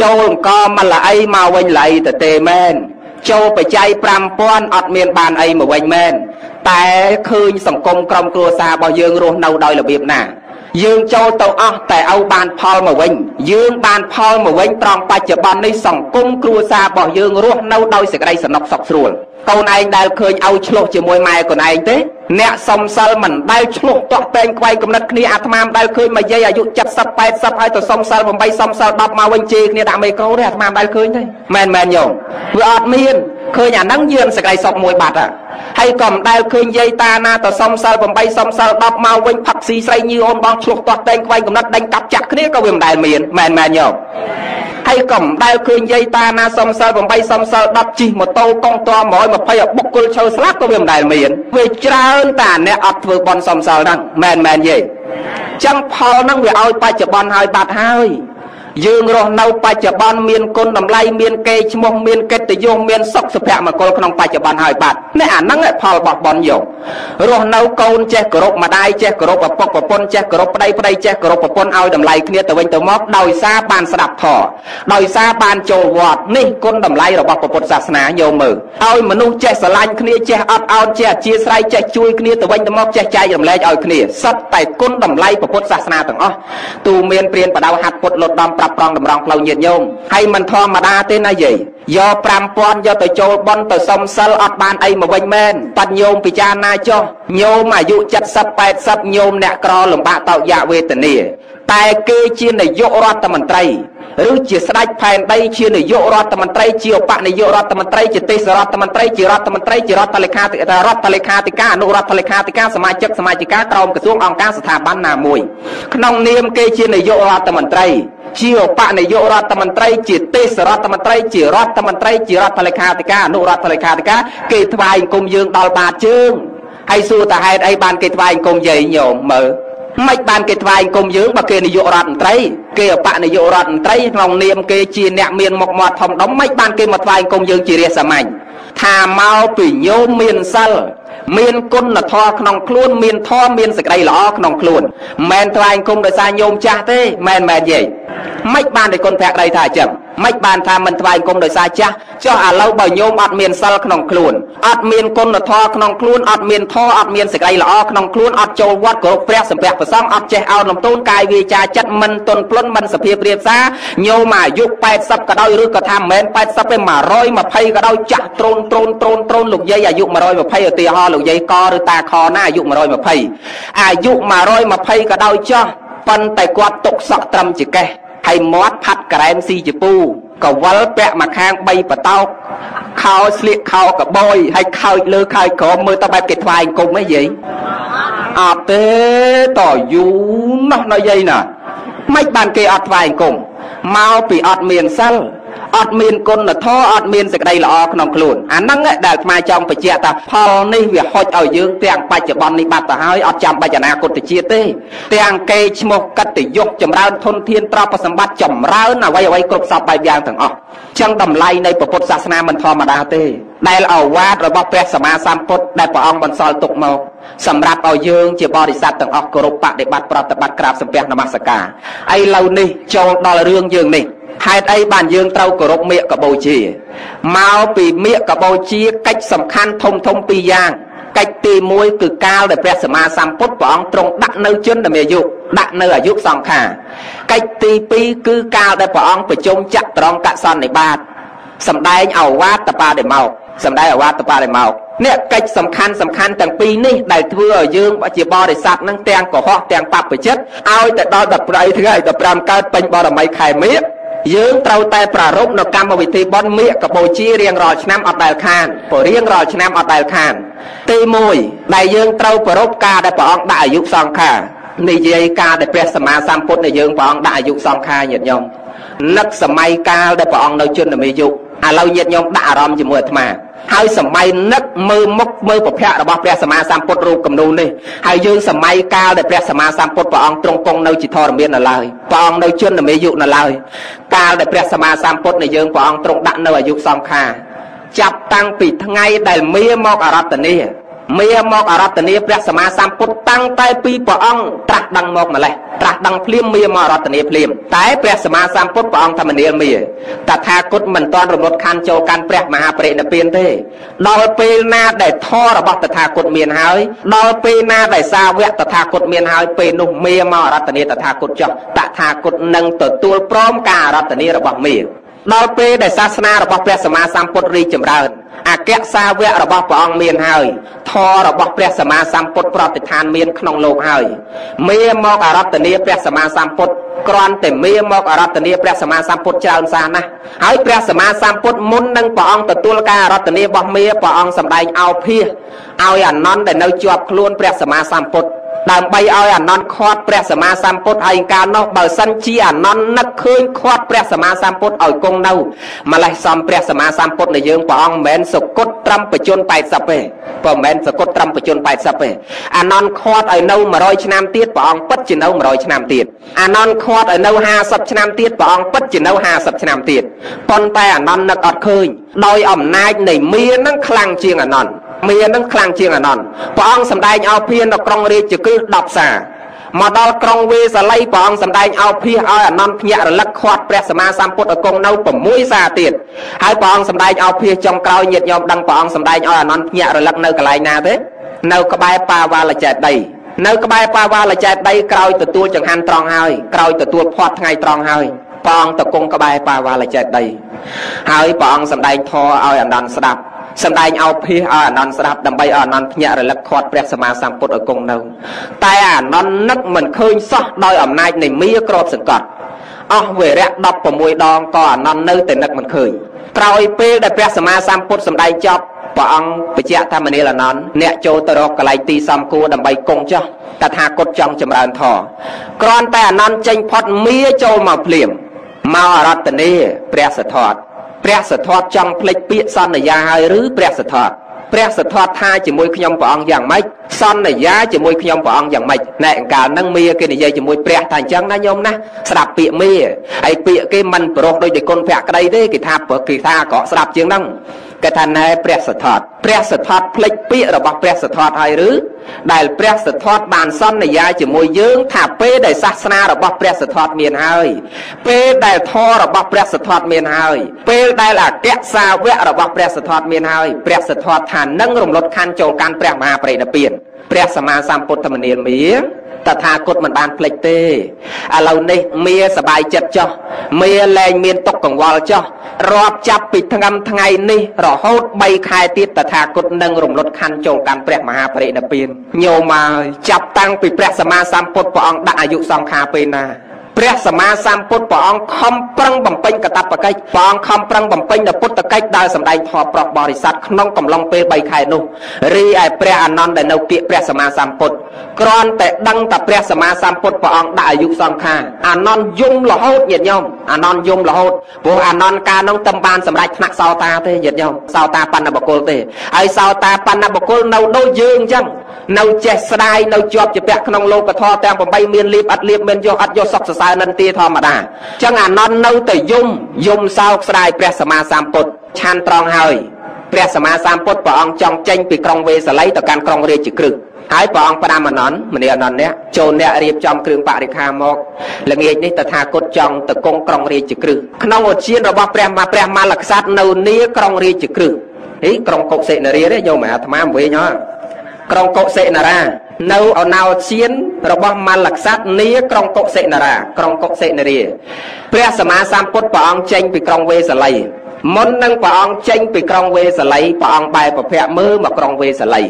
ចូលអង្គមកល្អីមកវិញល្អីទៅទេមែនចូលបច្ច័យ5000អត់មានបានអីមកវិញមែនតែឃើញសង្គមក្រុមគ្រួសាររបស់យើងរស់នៅដោយរបៀបណា យើងចូលទៅអស់តែឲ្យបានផលមកវិញ យើងបានផលមកវិញត្រង់បច្ចុប្បន្ននេះសង្គមគ្រួសាររបស់យើងរស់នៅដោយសេចក្តីសំណុកសុខស្រួលកូនឯងដែលឃើញឲ្យឆ្លោះជាមួយម៉ែកូនឯងទេអ្នកសំសិលមិនដែលឆ្លោះតាក់តែងខ្វែងកំណត់គ្នាអាត្មាមិនដែលឃើញមួយយាយអាយុ70 80ហើយទៅសំសិល8សំសិល10មកវិញជេរគ្នាដាក់មេក្រូទេអាត្មាមិនដែលឃើញទេមែនមែនញោមវាអត់មាន ឃើញអាហ្នឹងយើងសេចក្តីសុខមួយបាត់ហើយក៏មិនដែលឃើញយាយតាណាទៅសំសិល8សំសិល10មកវិញផឹកស៊ីស្រីញីអូនបងឆ្លោះតាក់តែងខ្វែងកំណត់ដេញកាប់ចាក់គ្នាក៏វាមិនដែលមានមែនមែនញោមហើយក៏មិនដែលឃើញយាយតាណាសំសិល8សំសិល10ជិះម៉ូតូកង់ត120បុគ្គលឈើស្លាប់ក៏វាមិនដែលមានវាច្រើនតាអ្នកអត់ធ្វើបន់សំសិលហ្នឹងមែនមែនយាយចឹងផលហ្នឹងវាឲ្យបច្ចុប្បន្នហើយបាត់ហើយ យើងរស់នៅបច្ចុប្បន្នមានគុណតម្លៃមានកេរ្តិ៍ឈ្មោះមានកិត្តិយសមានសុខសុភមង្គលក្នុងបច្ចុប្បន្នហើយបាទនេះអាហ្នឹងផលរបស់បនយករស់នៅកូនចេះគោរពម្ដាយចេះគោរពឪពុកប្រពន្ធចេះគោរពប្តីប្តីចេះគោរពប្រពន្ធឲ្យតម្លៃគ្នាទៅវិញទៅមកដោយសារបានស្ដាប់ធម៌ដោយសារបានចូលវត្តនេះគុណតម្លៃរបស់ពុទ្ធសាសនាញោមមើលឲ្យមនុស្សចេះស្រឡាញ់គ្នាចេះអត់អោនចេះអធិស្ស្រ័យចេះជួយគ្នាទៅវិញទៅមកចេះចែករំលែកឲ្យគ្នាសិតតែគុណតម្លៃពុទ្ធសាសនាទាំងអស់ទូមានព្រានបដៅហាត់ពុទ្ធលត់ដំប្រាប់ប្រងតម្រង់ផ្លូវញាតញោមហើយមិនធម្មតាទេណាយាយយក5000យកទៅចូលបន់ទៅសុំសិលអត់បានអីមកវិញមែនបាត់ញោមពិចារណាចុះញោមអាយុ70 80ញោមអ្នកក្រលំបាកតោយៈវេទនា តែគេជានាយករដ្ឋមន្ត្រីឬជាស្ដេចផែនដីជានាយករដ្ឋមន្ត្រីជាឧបនាយករដ្ឋមន្ត្រីជាទេសរដ្ឋមន្ត្រីជារដ្ឋមន្ត្រីជារដ្ឋលេខាធិការរដ្ឋលេខាធិការអនុរដ្ឋលេខាធិការសមាជិកសមាជិកាក្រមក្រសួងអង្គការស្ថាប័នណាមួយក្នុងនាមគេជានាយករដ្ឋមន្ត្រីជាឧបនាយករដ្ឋមន្ត្រីជាទេសរដ្ឋមន្ត្រីជារដ្ឋមន្ត្រីជារដ្ឋលេខាធិការអនុរដ្ឋលេខាធិការគេថ្វាយអង្គមយើងដល់បាតជើងហើយសួរតាហេតុអីបានគេថ្វាយអង្គមយាយញោមមើល មិនបានគេថ្វាយអង្គមយើងបើគេនាយករដ្ឋមន្ត្រីគេអបនាយករដ្ឋមន្ត្រីក្នុងនាមគេជាអ្នកមានមុខមាត់ធំដុំមិនបានគេមកថ្វាយអង្គមយើងជារាជសាមញ្ញថាមកពីញោមមានសិលមានគុណធម៌ក្នុងខ្លួនមានធម៌មានសេចក្តីល្អក្នុងខ្លួនមិនមែនថ្វាយអង្គមដោយសារញោមចាស់ទេមិនមែនទេ មិនបានដោយគុណភក្តីថាអញ្ចឹងមិនបានថាមិនថ្វាយគុំដោយសារចាស់ចុះឥឡូវបើញោមអត់មានសិលក្នុងខ្លួនអត់មានគុណធម៌ក្នុងខ្លួនអត់មានធម៌អត់មានសេចក្តីល្អក្នុងខ្លួនអត់ចូលវត្តគោរពព្រះសម្ភារប្រសងអត់ចេះអោនលំទោនកាយវាចាចិត្តមិនទន់ភ្លន់មិនសភាពរៀបសារញោមអាយុ80ក៏ដោយឬក៏ថាមិនមែន80ទេ120ក៏ដោយចាស់ត្រូនត្រូនត្រូនត្រូនលោកយាយអាយុ120ឧទាហរណ៍លោកយាយកឬតាខណាអាយុ120អាយុ120ក៏ដោយចោះប៉ុន្តែគាត់ទុកសក់ត្រឹមចកេះ ហើយមាត់ផាត់ក្រែមស៊ីជពូកវលពាក់មកខាង3បតោកខោស្លៀកខោកបយហើយខោចលើខោចក្រមមើលទៅបែបគេថ្វាយអង្គមហីយាយអត់ទេតយូរណោះណយាយណាមិនបានគេអត់ថ្វាយអង្គមមកពីអត់មានសិល អត់មានគុណធម៌អត់មានសេចក្តីល្អក្នុងខ្លួនអាហ្នឹងដែលអាត្មាចង់បញ្ជាក់ថាផលនេះវាហុចឲ្យយើងទាំងបច្ចុប្បន្ននេះបាត់ទៅហើយអត់ចាំបាច់អនាគតជាតិទេទាំងគេឈ្មោះកត្តយុគចម្រើនធនធានទ្រព្យសម្បត្តិចម្រើនអ្វីអ្វីគ្រប់សពបែបយ៉ាងទាំងអស់ចឹងតម្លៃនៃពុទ្ធសាសនាមិនធម្មតាទេ ដែលអវាទរបស់ព្រះសម្មាសម្ពុទ្ធដែលព្រះអង្គបន្សល់ទុកមកសម្រាប់ឲ្យយើងជាបរិស័ទទាំងអស់គោរពបដិបត្តិប្រតិបត្តិក្រាបសំពះនមស្ការឥឡូវនេះចូលដល់រឿងយើងនេះ ហេតុអីបានយើងត្រូវគោរពមេកបូជាមកពីមេកបូជាកិច្ចសំខាន់ធំធំពីរយ៉ាងកិច្ចទី1គឺកាលដែលព្រះសម្មាសម្ពុទ្ធព្រះអង្គទ្រង់ដាក់នៅជនដែលមានអាយុដាក់នៅអាយុសង្ខារកិច្ចទី2គឺកាលដែលព្រះអង្គប្រជុំចត្រង្គកសន្និបាតសម្ដែងអវាទបាដិមកសម្ដែងអវាទបាដិមកនេះកិច្ចសំខាន់សំខាន់ទាំងពីរនេះដែលធ្វើឲ្យយើងជាបរិស័ទនឹងទាំងកុហកទាំងបព្វជិតឲ្យទៅដល់15ថ្ងៃ15កើតពេញបរមីខែមេ យើងត្រូវតែប្រារព្ធនៅកម្មវិធីបុណ្យមាឃកបូជារៀងរាល់ឆ្នាំអត់ដែលខានព្រោះរៀងរាល់ឆ្នាំអត់ដែលខាន ទី1ដែលយើងត្រូវប្រារព្ធការដែលព្រះអង្គដាក់អាយុសង្ខារនិយាយការដែលព្រះសម្មាសម្ពុទ្ធដែលយើងព្រះអង្គដាក់អាយុសង្ខារញាតិញោមនឹកសម័យកាលដែលព្រះអង្គនៅជន្មាយុឥឡូវញាតិញោមដាក់អារម្មណ៍ជាមួយអាត្មា ហើយសម័យនឹកមើលមុខមើលប្រភពរបស់ព្រះសម្មាសម្ពុទ្ធរូបគំនូនេះហើយយើងសម័យកាលដែលព្រះសម្មាសម្ពុទ្ធព្រះអង្គទ្រង់គង់នៅជាធរមាននៅឡើយព្រះអង្គនៅជន្មាយុនៅឡើយកាលដែលព្រះសម្មាសម្ពុទ្ធនៃយើងព្រះអង្គទ្រង់ដាក់នៅអាយុសង្ខារចាប់តាំងពីថ្ងៃដែលមាមកអរតនី មាមកអរតនីព្រះសម្មាសម្ពុទ្ធតាំងតែពីព្រះអង្គត្រាស់ដឹងមកម្លេះត្រាស់ដឹងភ្លាមមាមករតនីភ្លាមតែព្រះសម្មាសម្ពុទ្ធព្រះអង្គធម្មនាលមាតថាគតមិនទាន់រំលត់ខណ្ឌចូលកាន់ព្រះមហាបរិនិព្វានទេ ដល់ពេលណាដែលធររបស់តថាគតមានហើយដល់ពេលណាដែលសាវកតថាគតមានហើយពេលនោះមាមកអរតនីតថាគតចុះតថាគតនឹងទទួលព្រមការអរតនីរបស់មា ដល់ពេលដែលសាសនារបស់ព្រះសម្មាសម្ពុទ្ធរីកចម្រើនអគ្គសាវករបស់ព្រះអង្គមានហើយធម៌របស់ព្រះសម្មាសម្ពុទ្ធប្រតិឋានមានក្នុងលោកហើយមេមកអរតនីព្រះសម្មាសម្ពុទ្ធគ្រាន់តែមេមកអរតនីព្រះសម្មាសម្ពុទ្ធច្រើនសារណាស់ហើយព្រះសម្មាសម្ពុទ្ធមុននឹងព្រះអង្គទទួលការអរតនីរបស់មេព្រះអង្គសម្ដែងអោភាសឲ្យអនន្តដែលនៅជាប់ខ្លួនព្រះសម្មាសម្ពុទ្ធ ដើម្បីឲ្យអានន្តខាត់ព្រះសម្មាសម្ពុទ្ធហើយកាលនោះបើសិនជាអានន្តនឹកឃើញខាត់ព្រះសម្មាសម្ពុទ្ធឲ្យគង់នៅម្លេះសំព្រះសម្មាសម្ពុទ្ធនៃយើងព្រះអង្គមិនមែនសុគតត្រឹមបជន80ទេព្រោះមិនមែនសុគតត្រឹមបជន80ទេអានន្តខាត់ឲ្យនៅ100ឆ្នាំទៀតព្រះអង្គពិតជានៅ100ឆ្នាំទៀតអានន្តខាត់ឲ្យនៅ50ឆ្នាំទៀតព្រះអង្គពិតជានៅ50ឆ្នាំទៀតប៉ុន្តែអានន្តនឹកអត់ឃើញដោយអំណាចនៃមាននឹងខ្លាំងជាងអានន្ត មាននឹងខ្លាំងជាងអានន្តព្រះអង្គសម្ដែងអោភានៅក្រុងរាជគឺ10សាមកដល់ក្រុងវេសាល័យព្រះអង្គសម្ដែងអោភាសឲ្យអនន្តភ្ញាក់រលឹកខាត់ព្រះសម្មាសម្ពុទ្ធឲ្យគង់នៅ6សាទៀតហើយព្រះអង្គសម្ដែងអោភាសចុងក្រោយញាតិញោមដឹងព្រះអង្គសម្ដែងឲ្យអនន្តភ្ញាក់រលឹកនៅកន្លែងណាទេនៅក្បែរបាវលចេតីនៅក្បែរបាវលចេតីក្រោយទទួលចង្ហាន់ត្រង់ហើយក្រោយទទួលផាត់ថ្ងៃត្រង់ហើយព្រះអង្គទៅគង់ក្បែរបាវលចេតីហើយព្រះអង្គសម្ដែងធម៌ឲ្យអនន្តស្ដាប់សម្ដែងអោភាសឲ្យអានន្តស្ដាប់ដើម្បីឲ្យអានន្តភ្ញាក់រលឹកខាត់ព្រះសម្មាសម្ពុទ្ធឲ្យគង់នៅតែអានន្តនឹកមិនឃើញសោះដោយអំណាចនៃមាក្របសង្កត់អស់វេរៈ16ដងក៏អានន្តនៅតែនឹកមិនឃើញក្រោយពេលដែលព្រះសម្មាសម្ពុទ្ធសម្ដែងចប់ព្រះអង្គបញ្ជាក់ថាមនាលអនន្តអ្នកចូលទៅរកកន្លែងទីសំគួរដើម្បីគង់ចុះតថាគតចង់ចម្រើនធរគ្រាន់តែអនន្តចេញផុតមាចូលមកភ្លាមមកអរតនីព្រះសទ្ធត ព្រះសទ្ធតចង់ផ្លេចពាក្យសន្យាហើយឬព្រះសទ្ធតព្រះសទ្ធតថាជាមួយខ្ញុំព្រះអង្គយ៉ាងម៉េចសន្យាជាមួយខ្ញុំព្រះអង្គយ៉ាងម៉េចណែអង្កាលហ្នឹងមាគេនិយាយជាមួយព្រះថាអញ្ចឹងណាញោមណាស្ដាប់ពាក្យមាហើយពាក្យគេមិនប្រុសដូចតែគុណភក្តីទេគេថាគេថាក៏ស្ដាប់ជាងហ្នឹងគេថាណែព្រះសទ្ធតព្រះសទ្ធតផ្លេចពាក្យរបស់ព្រះសទ្ធតហើយឬ ដែលព្រះសិទ្ធត្ថបានសន្យាជាមួយយើងថាពេលដែលសាសនារបស់ព្រះសិទ្ធត្ថមានហើយ ពេលដែលធម៌របស់ព្រះសិទ្ធត្ថមានហើយ ពេលដែលអក្យសាវករបស់ព្រះសិទ្ធត្ថមានហើយព្រះសិទ្ធត្ថថានឹងរំលត់ខណ្ឌចូលកាន់ព្រះមហាប្រេតពានព្រះសម្មាសម្ពុទ្ធមនាមាតថាគតមិនបានភ្លេចទេឥឡូវនេះមាសបាយចិត្តចោះមាលែងមានទុកកង្វល់ចោះរាប់ចាប់ពីថ្ងៃថ្ងៃនេះរហូត3ខែទៀតតថាគតនឹងរំលត់ខណ្ឌចូលកាន់ព្រះមហាបរិនិព្វានញោមមកចាប់តាំងពីព្រះសម្មាសម្ពុទ្ធព្រះអង្គដាក់អាយុសង្ខារពេលណាព្រះសម្មាសម្ពុទ្ធព្រះអង្គខំប្រឹងបំពេញកតបកិច្ចព្រះអង្គខំប្រឹងបំពេញនៅពុទ្ធកិច្ចដែលសម្ដែងធម៌ប្រកបរិស័ទក្នុងកំឡុងពេល3ខែនោះរីឯព្រះអានន្ទដែលនៅពាក្យព្រះសម្មាសម្ពុទ្ធគ្រាន់តែដឹងតែព្រះសម្មាសម្ពុទ្ធព្រះអង្គដាក់អាយុសង្ខារអានន្ទយំរហូតញាតិញោមអានន្ទយំរហូតព្រោះអានន្ទកាលនោះទំបានសម្រេចថ្នាក់សោតាទេញាតិញោមសោតាបណ្ឌបកុលទេហើយសោតាបណ្ឌបកុលនៅដូចយើងអញ្ចឹង នៅចេះស្ដាយនៅជាប់ជាពាក់ក្នុងលោកធម៌ទាំង8មានលៀបអត់លៀបមានយកអត់យកសុខសរសើរនិន្ទាធម្មតាអញ្ចឹងអានន្ទនៅតែយំយំសោកស្ដាយព្រះសម្មាសម្ពុទ្ធឆានត្រង់ហើយព្រះសម្មាសម្ពុទ្ធព្រះអង្គចង់ចេញពីក្រុងវេសាលីទៅកាន់ក្រុងរាជក្រឹសហើយព្រះអង្គផ្ដាំអនន្តមនីអនន្តនេះចូលអ្នករៀបចំគ្រឿងបរិខាមកល្ងាចនេះតថាគតចង់ទៅគង់ក្រុងរាជក្រឹសក្នុងឧទ្យានរបស់ព្រះមាព្រះមហាក្សត្រនៅនីក្រុងរាជក្រឹសហីក្រុងកុកសេនរាទេយកមកអាត្មាវិញហ៎ ក្រុងកុសេនារា នៅអណោឈៀនរបស់មលក្សត្រនីក្រុងកុសេនារាក្រុងកុសេនារាព្រះសម្មាសម្ពុទ្ធព្រះអង្គចេញពីក្រុងវេសាលីមុននឹងព្រះអង្គចេញពីក្រុងវេសាលីព្រះអង្គបែរប្រភពមើលមកក្រុងវេសាលី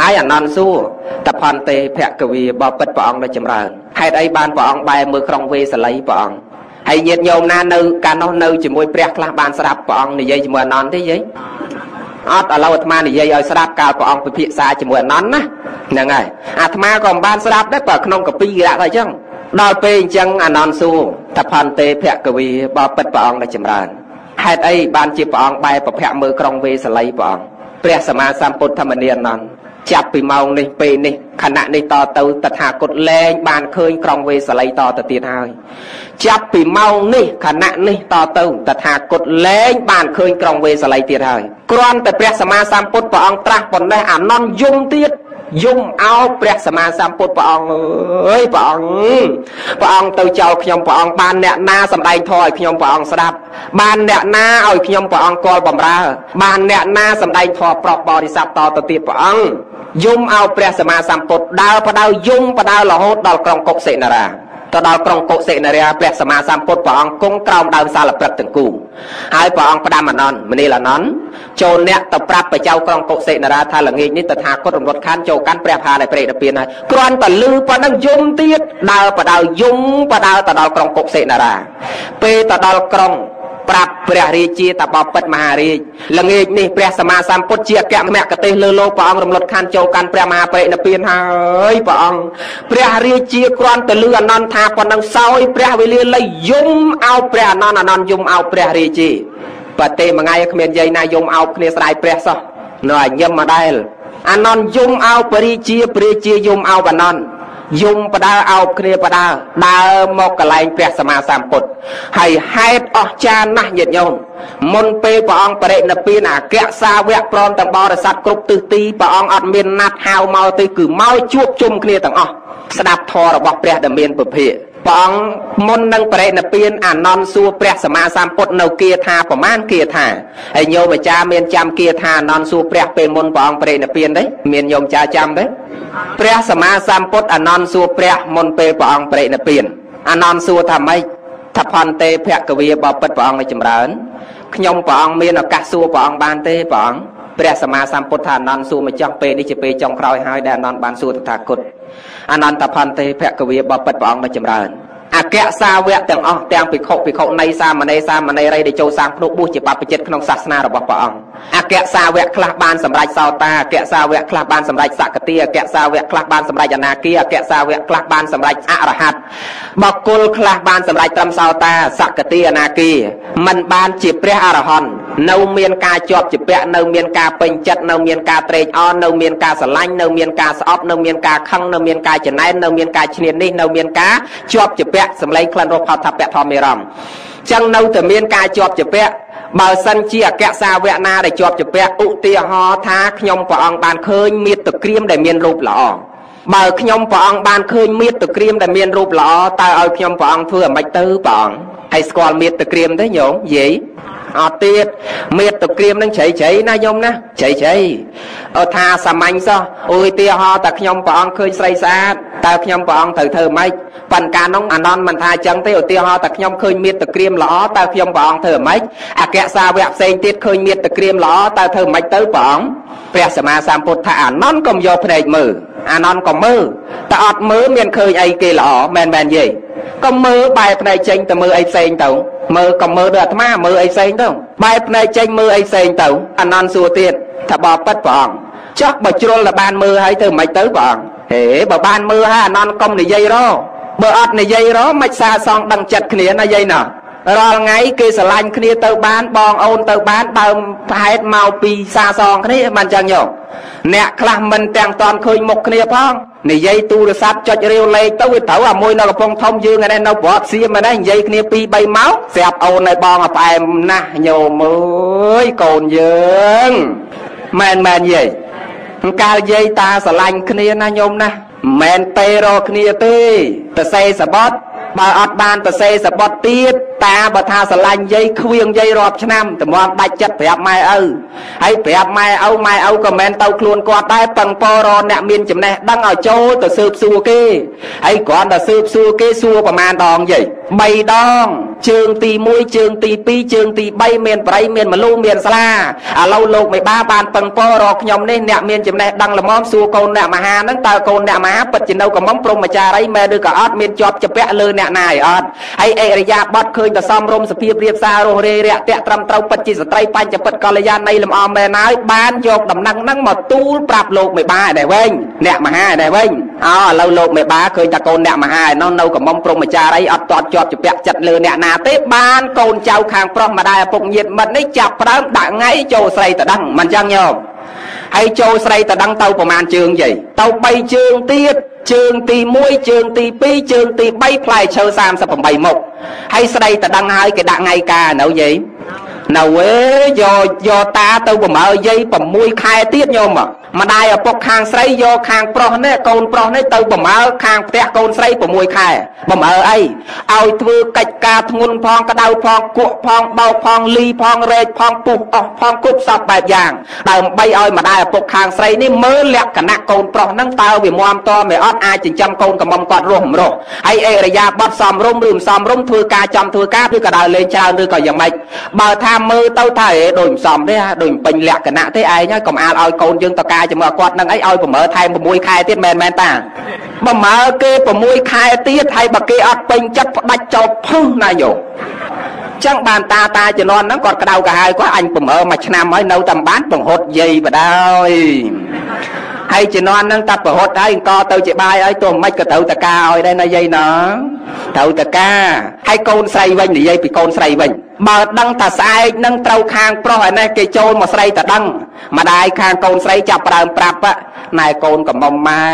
ហើយអនន្តសួរតផន្ទេភគវីបបិទ្ធព្រះអង្គនៅចម្រើនហេតុអីបានព្រះអង្គបែរមើលក្រុងវេសាលីព្រះអង្គហើយញាតិញោមណានៅកាលនោះនៅជាមួយព្រះខ្លះបានស្ដាប់ព្រះអង្គនិយាយជាមួយអនន្តទេយាយ អត់ឥឡូវអាត្មានិយាយឲ្យស្ដាប់កាលព្រះអង្គពិភាក្សាជាមួយអនន្តណាហ្នឹងហើយអាត្មាក៏មិនបានស្ដាប់ដែរបើក្នុងកពីរៈទៅអញ្ចឹងដល់ពេលអញ្ចឹងអនន្តសួរតផន្ទេភគវីបបិទ្ធព្រះអង្គនៅចម្រើនហេតុអីបានជាព្រះអង្គបែរប្រភពមើលក្រុងវេសាលីព្រះអង្គព្រះសម្មាសម្ពុទ្ធមនានន្តចាប់ពីម៉ោងនេះពេលនេះ ខណៈនេះតទៅតថាគតលែងបានឃើញក្រុងវេសាលីតទៅទៀតហើយចាប់ពីម៉ោងនេះខណៈនេះតទៅតថាគតលែងបានឃើញក្រុងវេសាលីទៀតហើយគ្រាន់តែព្រះសម្មាសម្ពុទ្ធព្រះអង្គត្រាស់ប៉ុណ្ណេះអានន្តយំទៀតយំអោបព្រះសម្មាសម្ពុទ្ធព្រះអង្គអើយព្រះអង្គព្រះអង្គទៅចោលខ្ញុំព្រះអង្គបានអ្នកណាសម្ដែងធម៌ឲ្យខ្ញុំព្រះអង្គស្ដាប់បានអ្នកណាឲ្យខ្ញុំព្រះអង្គគាល់បំរើបានអ្នកណាសម្ដែងធម៌ប្រកបរិស័ទតទៅទៀតព្រះអង្គ យំអោបព្រះសម្មាសម្ពុទ្ធដើរបដៅយំបដៅរហូតដល់ក្រុងកុកសេនារាទៅដល់ក្រុងកុសិនរាព្រះសម្មាសម្ពុទ្ធព្រះអង្គគង់ក្រោមដើមសាលព្រឹកទាំងគូហើយព្រះអង្គផ្ដាំអនន្តមនីលអនន្តចូលអ្នកទៅប្រាប់បច្ចៅក្រុងកុសិនរាថាល្ងាចនេះតថាគតរំលត់ខានចូលកាន់ព្រះផានៃព្រះនិព្វានហើយគ្រាន់តែលឺប៉ុណ្ណឹងយំទៀតដើរបដៅយំបដៅទៅដល់ក្រុងកុសិនរាពេលទៅដល់ក្រុង ប្រាប់ព្រះរាជាតបពិតមហារាជល្ងាចនេះព្រះសម្មាសម្ពុទ្ធជាអគ្គមគ្គទេសលើលោកព្រះអង្គរំលត់ខណ្ឌចូលកាន់ព្រះមហាបរិនិព្វានហើយព្រះអង្គព្រះរាជាគ្រាន់តែលឺអនន្តថាប៉ុណ្ណឹងសោយព្រះវេលាលៃយំអោបព្រះអនន្តអនន្តយំអោបព្រះរាជាប្រទេមួយថ្ងៃគ្មានយាយណាយំអោបគ្នាស្ដាយព្រះសោះនៅឲ្យញឹមមកដែរអនន្តយំអោបព្រះរាជាព្រះរាជាយំអោបអនន្ត យំបដើអោបគ្នាបដើដើរមកកន្លែងព្រះសម្មាសម្ពុទ្ធហើយហេតុអស្ចារ្យណាស់ញាតិញោមមុនពេលព្រះអង្គបរិនិព្វានអគ្គសាវកព្រមទាំងបរិស័ទគ្រប់ទិសទីព្រះអង្គអត់មានណាត់ហៅមកទេគឺមកជួបជុំគ្នាទាំងអស់ស្ដាប់ធម៌របស់ព្រះដែលមានពុភាព្រះអង្គមុននឹងបរិនិព្វានអានន្ទសួរព្រះសម្មាសម្ពុទ្ធនៅគាថាប្រមាណគាថាហើយញោមអាចារ្យមានចាំគាថាអានន្ទសួរព្រះពេលមុនព្រះអង្គបរិនិព្វានទេមានញោមចាចាំទេ ព្រះសម្មាសម្ពុទ្ធអានន្ទសួរព្រះមុនពេលព្រះអង្គបរិនិព្វានអានន្ទសួរថាម៉េចថាផន្ទេភគវាបពិតព្រះអង្គឲ្យចម្រើនខ្ញុំព្រះអង្គមានឱកាសសួរព្រះអង្គបានទេព្រះអង្គព្រះសម្មាសម្ពុទ្ធថាអនន្តសួរមកចង់ពេលនេះជាពេលចុងក្រោយហើយដែលអនន្តបានសួរតថាគតអនន្តផន្ទេភគវាបពិតព្រះអង្គមកចម្រើន អគ្គសាវកទាំងអស់ទាំងភិក្ខុភិក្ខុនៃសាមណេរសាមណេរីដែលចូលសាងភ្នោះបួសជាបព្វជិតក្នុងសាសនារបស់ព្រះអង្គអគ្គសាវកខ្លះបានសម្រេចសោតាអគ្គសាវកខ្លះបានសម្រេចសកតិអគ្គសាវកខ្លះបានសម្រេចអនាគិអគ្គសាវកខ្លះបានសម្រេចអរហត្តបកុលខ្លះបានសម្រេចត្រឹមសោតាសកតិអនាគិមិនបានជាព្រះអរហន្ត នៅមានការជាប់ជាពាក់នៅមានការពេញចិត្តនៅមានការត្រេកអរនៅមានការស្រឡាញ់នៅមានការស្អប់នៅមានការខឹងនៅមានការចំណែននៅមានការឈ្នានេះនៅមានការជាប់ជាពាក់សម្លេងក្លិនរសផលថាពៈធម្មរំចឹងនៅតែមានការជាប់ជាពាក់បើសិនជាអក្សសាវៈណាដែលជាប់ជាពាក់ឧទាហរណ៍ថាខ្ញុំព្រះអង្គបានឃើញមាតុក្រៀមដែលមានរូបល្អបើខ្ញុំព្រះអង្គបានឃើញមាតុក្រៀមដែលមានរូបល្អតើឲ្យខ្ញុំព្រះអង្គធ្វើអ្មេចទៅព្រះអង្គហើយស្គាល់មាតុក្រៀមទេញោមយាយ អត់ទៀតមេត្តក្រៀមនឹងជ្រៃជ្រៃណាញោមណាជ្រៃជ្រៃអត់ថាសាមញ្ញសោះអូយទាហោតែខ្ញុំព្រះអង្គឃើញស្រីស្អាតតើខ្ញុំព្រះអង្គត្រូវធ្វើម៉េចប៉ុន្តែការនោះអានន្តមិនថាអញ្ចឹងទេឧទាហរណ៍តែខ្ញុំឃើញមេត្តក្រៀមល្អតើខ្ញុំព្រះអង្គធ្វើម៉េចអក្សសាវៈផ្សេងទៀតឃើញមេត្តក្រៀមល្អតើធ្វើម៉េចទៅព្រះអង្គព្រះសម្មាសម្ពុទ្ធថាអានន្តកុំយកភ្នែកមើលអានន្តក៏មើលតែអត់មើលមានឃើញអីគេល្អមែនមែនយេ ក៏មើលបែរភ្នែកចេញទៅមើលអីផ្សេងទៅមើលក៏មើលដូចអាត្មាមើលអីផ្សេងទៅបែរភ្នែកចេញមើលអីផ្សេងទៅអានន្តសួរទៀតថាបបពិតព្រះអង្គចោះបើជ្រុលតែបានមើលហើយទៅមិនទៅព្រះអង្គហេបើបានមើលហើយអានន្តកុំនិយាយរបើអត់និយាយរមិនសាសងដឹងចិត្តគ្នាណាយាយណា រាល់ថ្ងៃគេស្រឡាញ់គ្នាទៅបានបងអូនទៅបានដើមហេតុមកពីសាសងគ្នាមិនចឹងយោអ្នកខ្លះមិនទាំងតន់ឃើញមុខគ្នាផងនិយាយទូរស័ព្ទចុចរាវលេខទៅវាត្រូវអាមួយនៅកំពង់ធំយើងឯនៅប្រអប់សៀមហ្នឹងនិយាយគ្នា2 3ម៉ោងស្រាប់អូនឲ្យបងឲ្យផ្អែមណាស់ញោមអើយកូនយើងមែនមែនយាយកាលយាយតាស្រឡាញ់គ្នាណាញោមណាមិនមែនទេរកគ្នាទេទៅសេសបត់បើអត់បានទៅសេសបត់ទៀតតាបើថាស្រឡាញ់យាយខ្វៀងយាយរាប់ឆ្នាំតម្រាំដាច់ចិត្តប្រាប់ម៉ែឪហើយប្រាប់ម៉ែឪម៉ែឪក៏មិនទៅខ្លួនគាត់ដែរពឹងពរអ្នកមានចំណេះដឹងឲ្យចូលទៅស៊ើបសួរគេហើយគ្រាន់តែស៊ើបសួរគេសួរប្រមាណដងយាយ3ដងជើងទី1ជើងទី2ជើងទី3មានប្រៃមានមលូមានស្លាឥឡូវលោកមេបាបានពឹងពររកខ្ញុំនេះអ្នកមានចំណេះដឹងល្មមសួរកូនអ្នកមហាហ្នឹងតើកូនអ្នកមហាពិតជានៅកំមព្រមចារីមែនឬក៏អត់មានជាប់ជាពាក់លើអ្នកណាឯអត់ហើយអេរិយាប័តឃើញតែសំរុំសភាពរៀបសាររស់រេរាក់តាក់ត្រឹមត្រូវពិតជាស្ត្រីបញ្ចពិតកល្យាណីលំអមែនហើយបានយកដំណឹងហ្នឹងមកទូលប្រាប់លោកមេបាដែរវិញអ្នកមហាដែរវិញអូឥឡូវលោកមេបាឃើញតែកូនអ្នកមហាឯនោះនៅកំមព្រមចារីអត់តតជាប់ជាពាក់ចិត្តលើអ្នកណាទេបានកូនចៅខាងប្រុសម្ដាយឪពុកញាតិមិត្តនេះចាប់ផ្ដើមដាក់ថ្ងៃចូលស្រីតដឹងមិនចឹងញោមហើយចូលស្រីតដឹងទៅប្រមាណជើងយាយទៅ3ជើងទៀត ជើងទី1ជើងទី2ជើងទី3ផ្លែឈើ38មុខហើយស្រីតដឹងហើយគេដាក់ថ្ងៃការនៅយាយ នៅអេយកយកតាទៅប្រមើយាយ6ខែទៀតញោមម្ដាយឪពុកខាងស្រីយកខាងប្រុសនេះកូនប្រុសនេះទៅប្រមើខាងផ្ទះកូនស្រី6ខែប្រមើអីឲ្យធ្វើកិច្ចការធ្ងន់ផងក្តៅផងគក់ផងបោកផងលីផងរែកផងពុះអស់ផងគប់សពបែបយ៉ាងដើម្បីឲ្យម្ដាយឪពុកខាងស្រីនេះមើលលក្ខណៈកូនប្រុសហ្នឹងតើវាមាំតមិនអត់អាចចិញ្ចឹមកូនកំមុំគាត់រស់មិនរស់ហើយអេរយាបត់សំរុំឬមិនសំរុំធ្វើការចំធ្វើការឬក៏ដើរលេងច្រើនឬក៏យ៉ាងម៉េចបើថាមើលទៅថាអេដូចមិនសមទេដូចមិនពេញលក្ខណៈទេឯងហើយកុំអាលឲ្យកូនយើងតការជាមួយគាត់នឹងអីឲ្យប្រមើថែម6ខែទៀតមែនមែនតាប្រមើគេ6ខែទៀតហើយបើគេអត់ពេញចិត្តផ្ដាច់ចោលភឹសណាយោចឹងបានតាតាជំនាន់ហ្នឹងគាត់ក្តៅកាហាយគាត់អញប្រមើមួយឆ្នាំហើយនៅតែបានបង្ហត់យាយបដ ாய் ហើយជំនាន់ហ្នឹងតាប្រហត់ហើយអង្គទៅជាបាយហើយទោះមិនក៏ត្រូវតកាឲ្យដែរណាយាយណាត្រូវតកាហើយកូនស្រីវិញនិយាយពីកូនស្រីវិញបើដឹងថាស្អែកនឹងត្រូវខាងប្រុសឯនេះគេចូលមកស្រីតដឹងម្ដាយខាងកូនស្រីចាប់ផ្ដើមប្រាប់ណែកូនកំមុំម៉ែ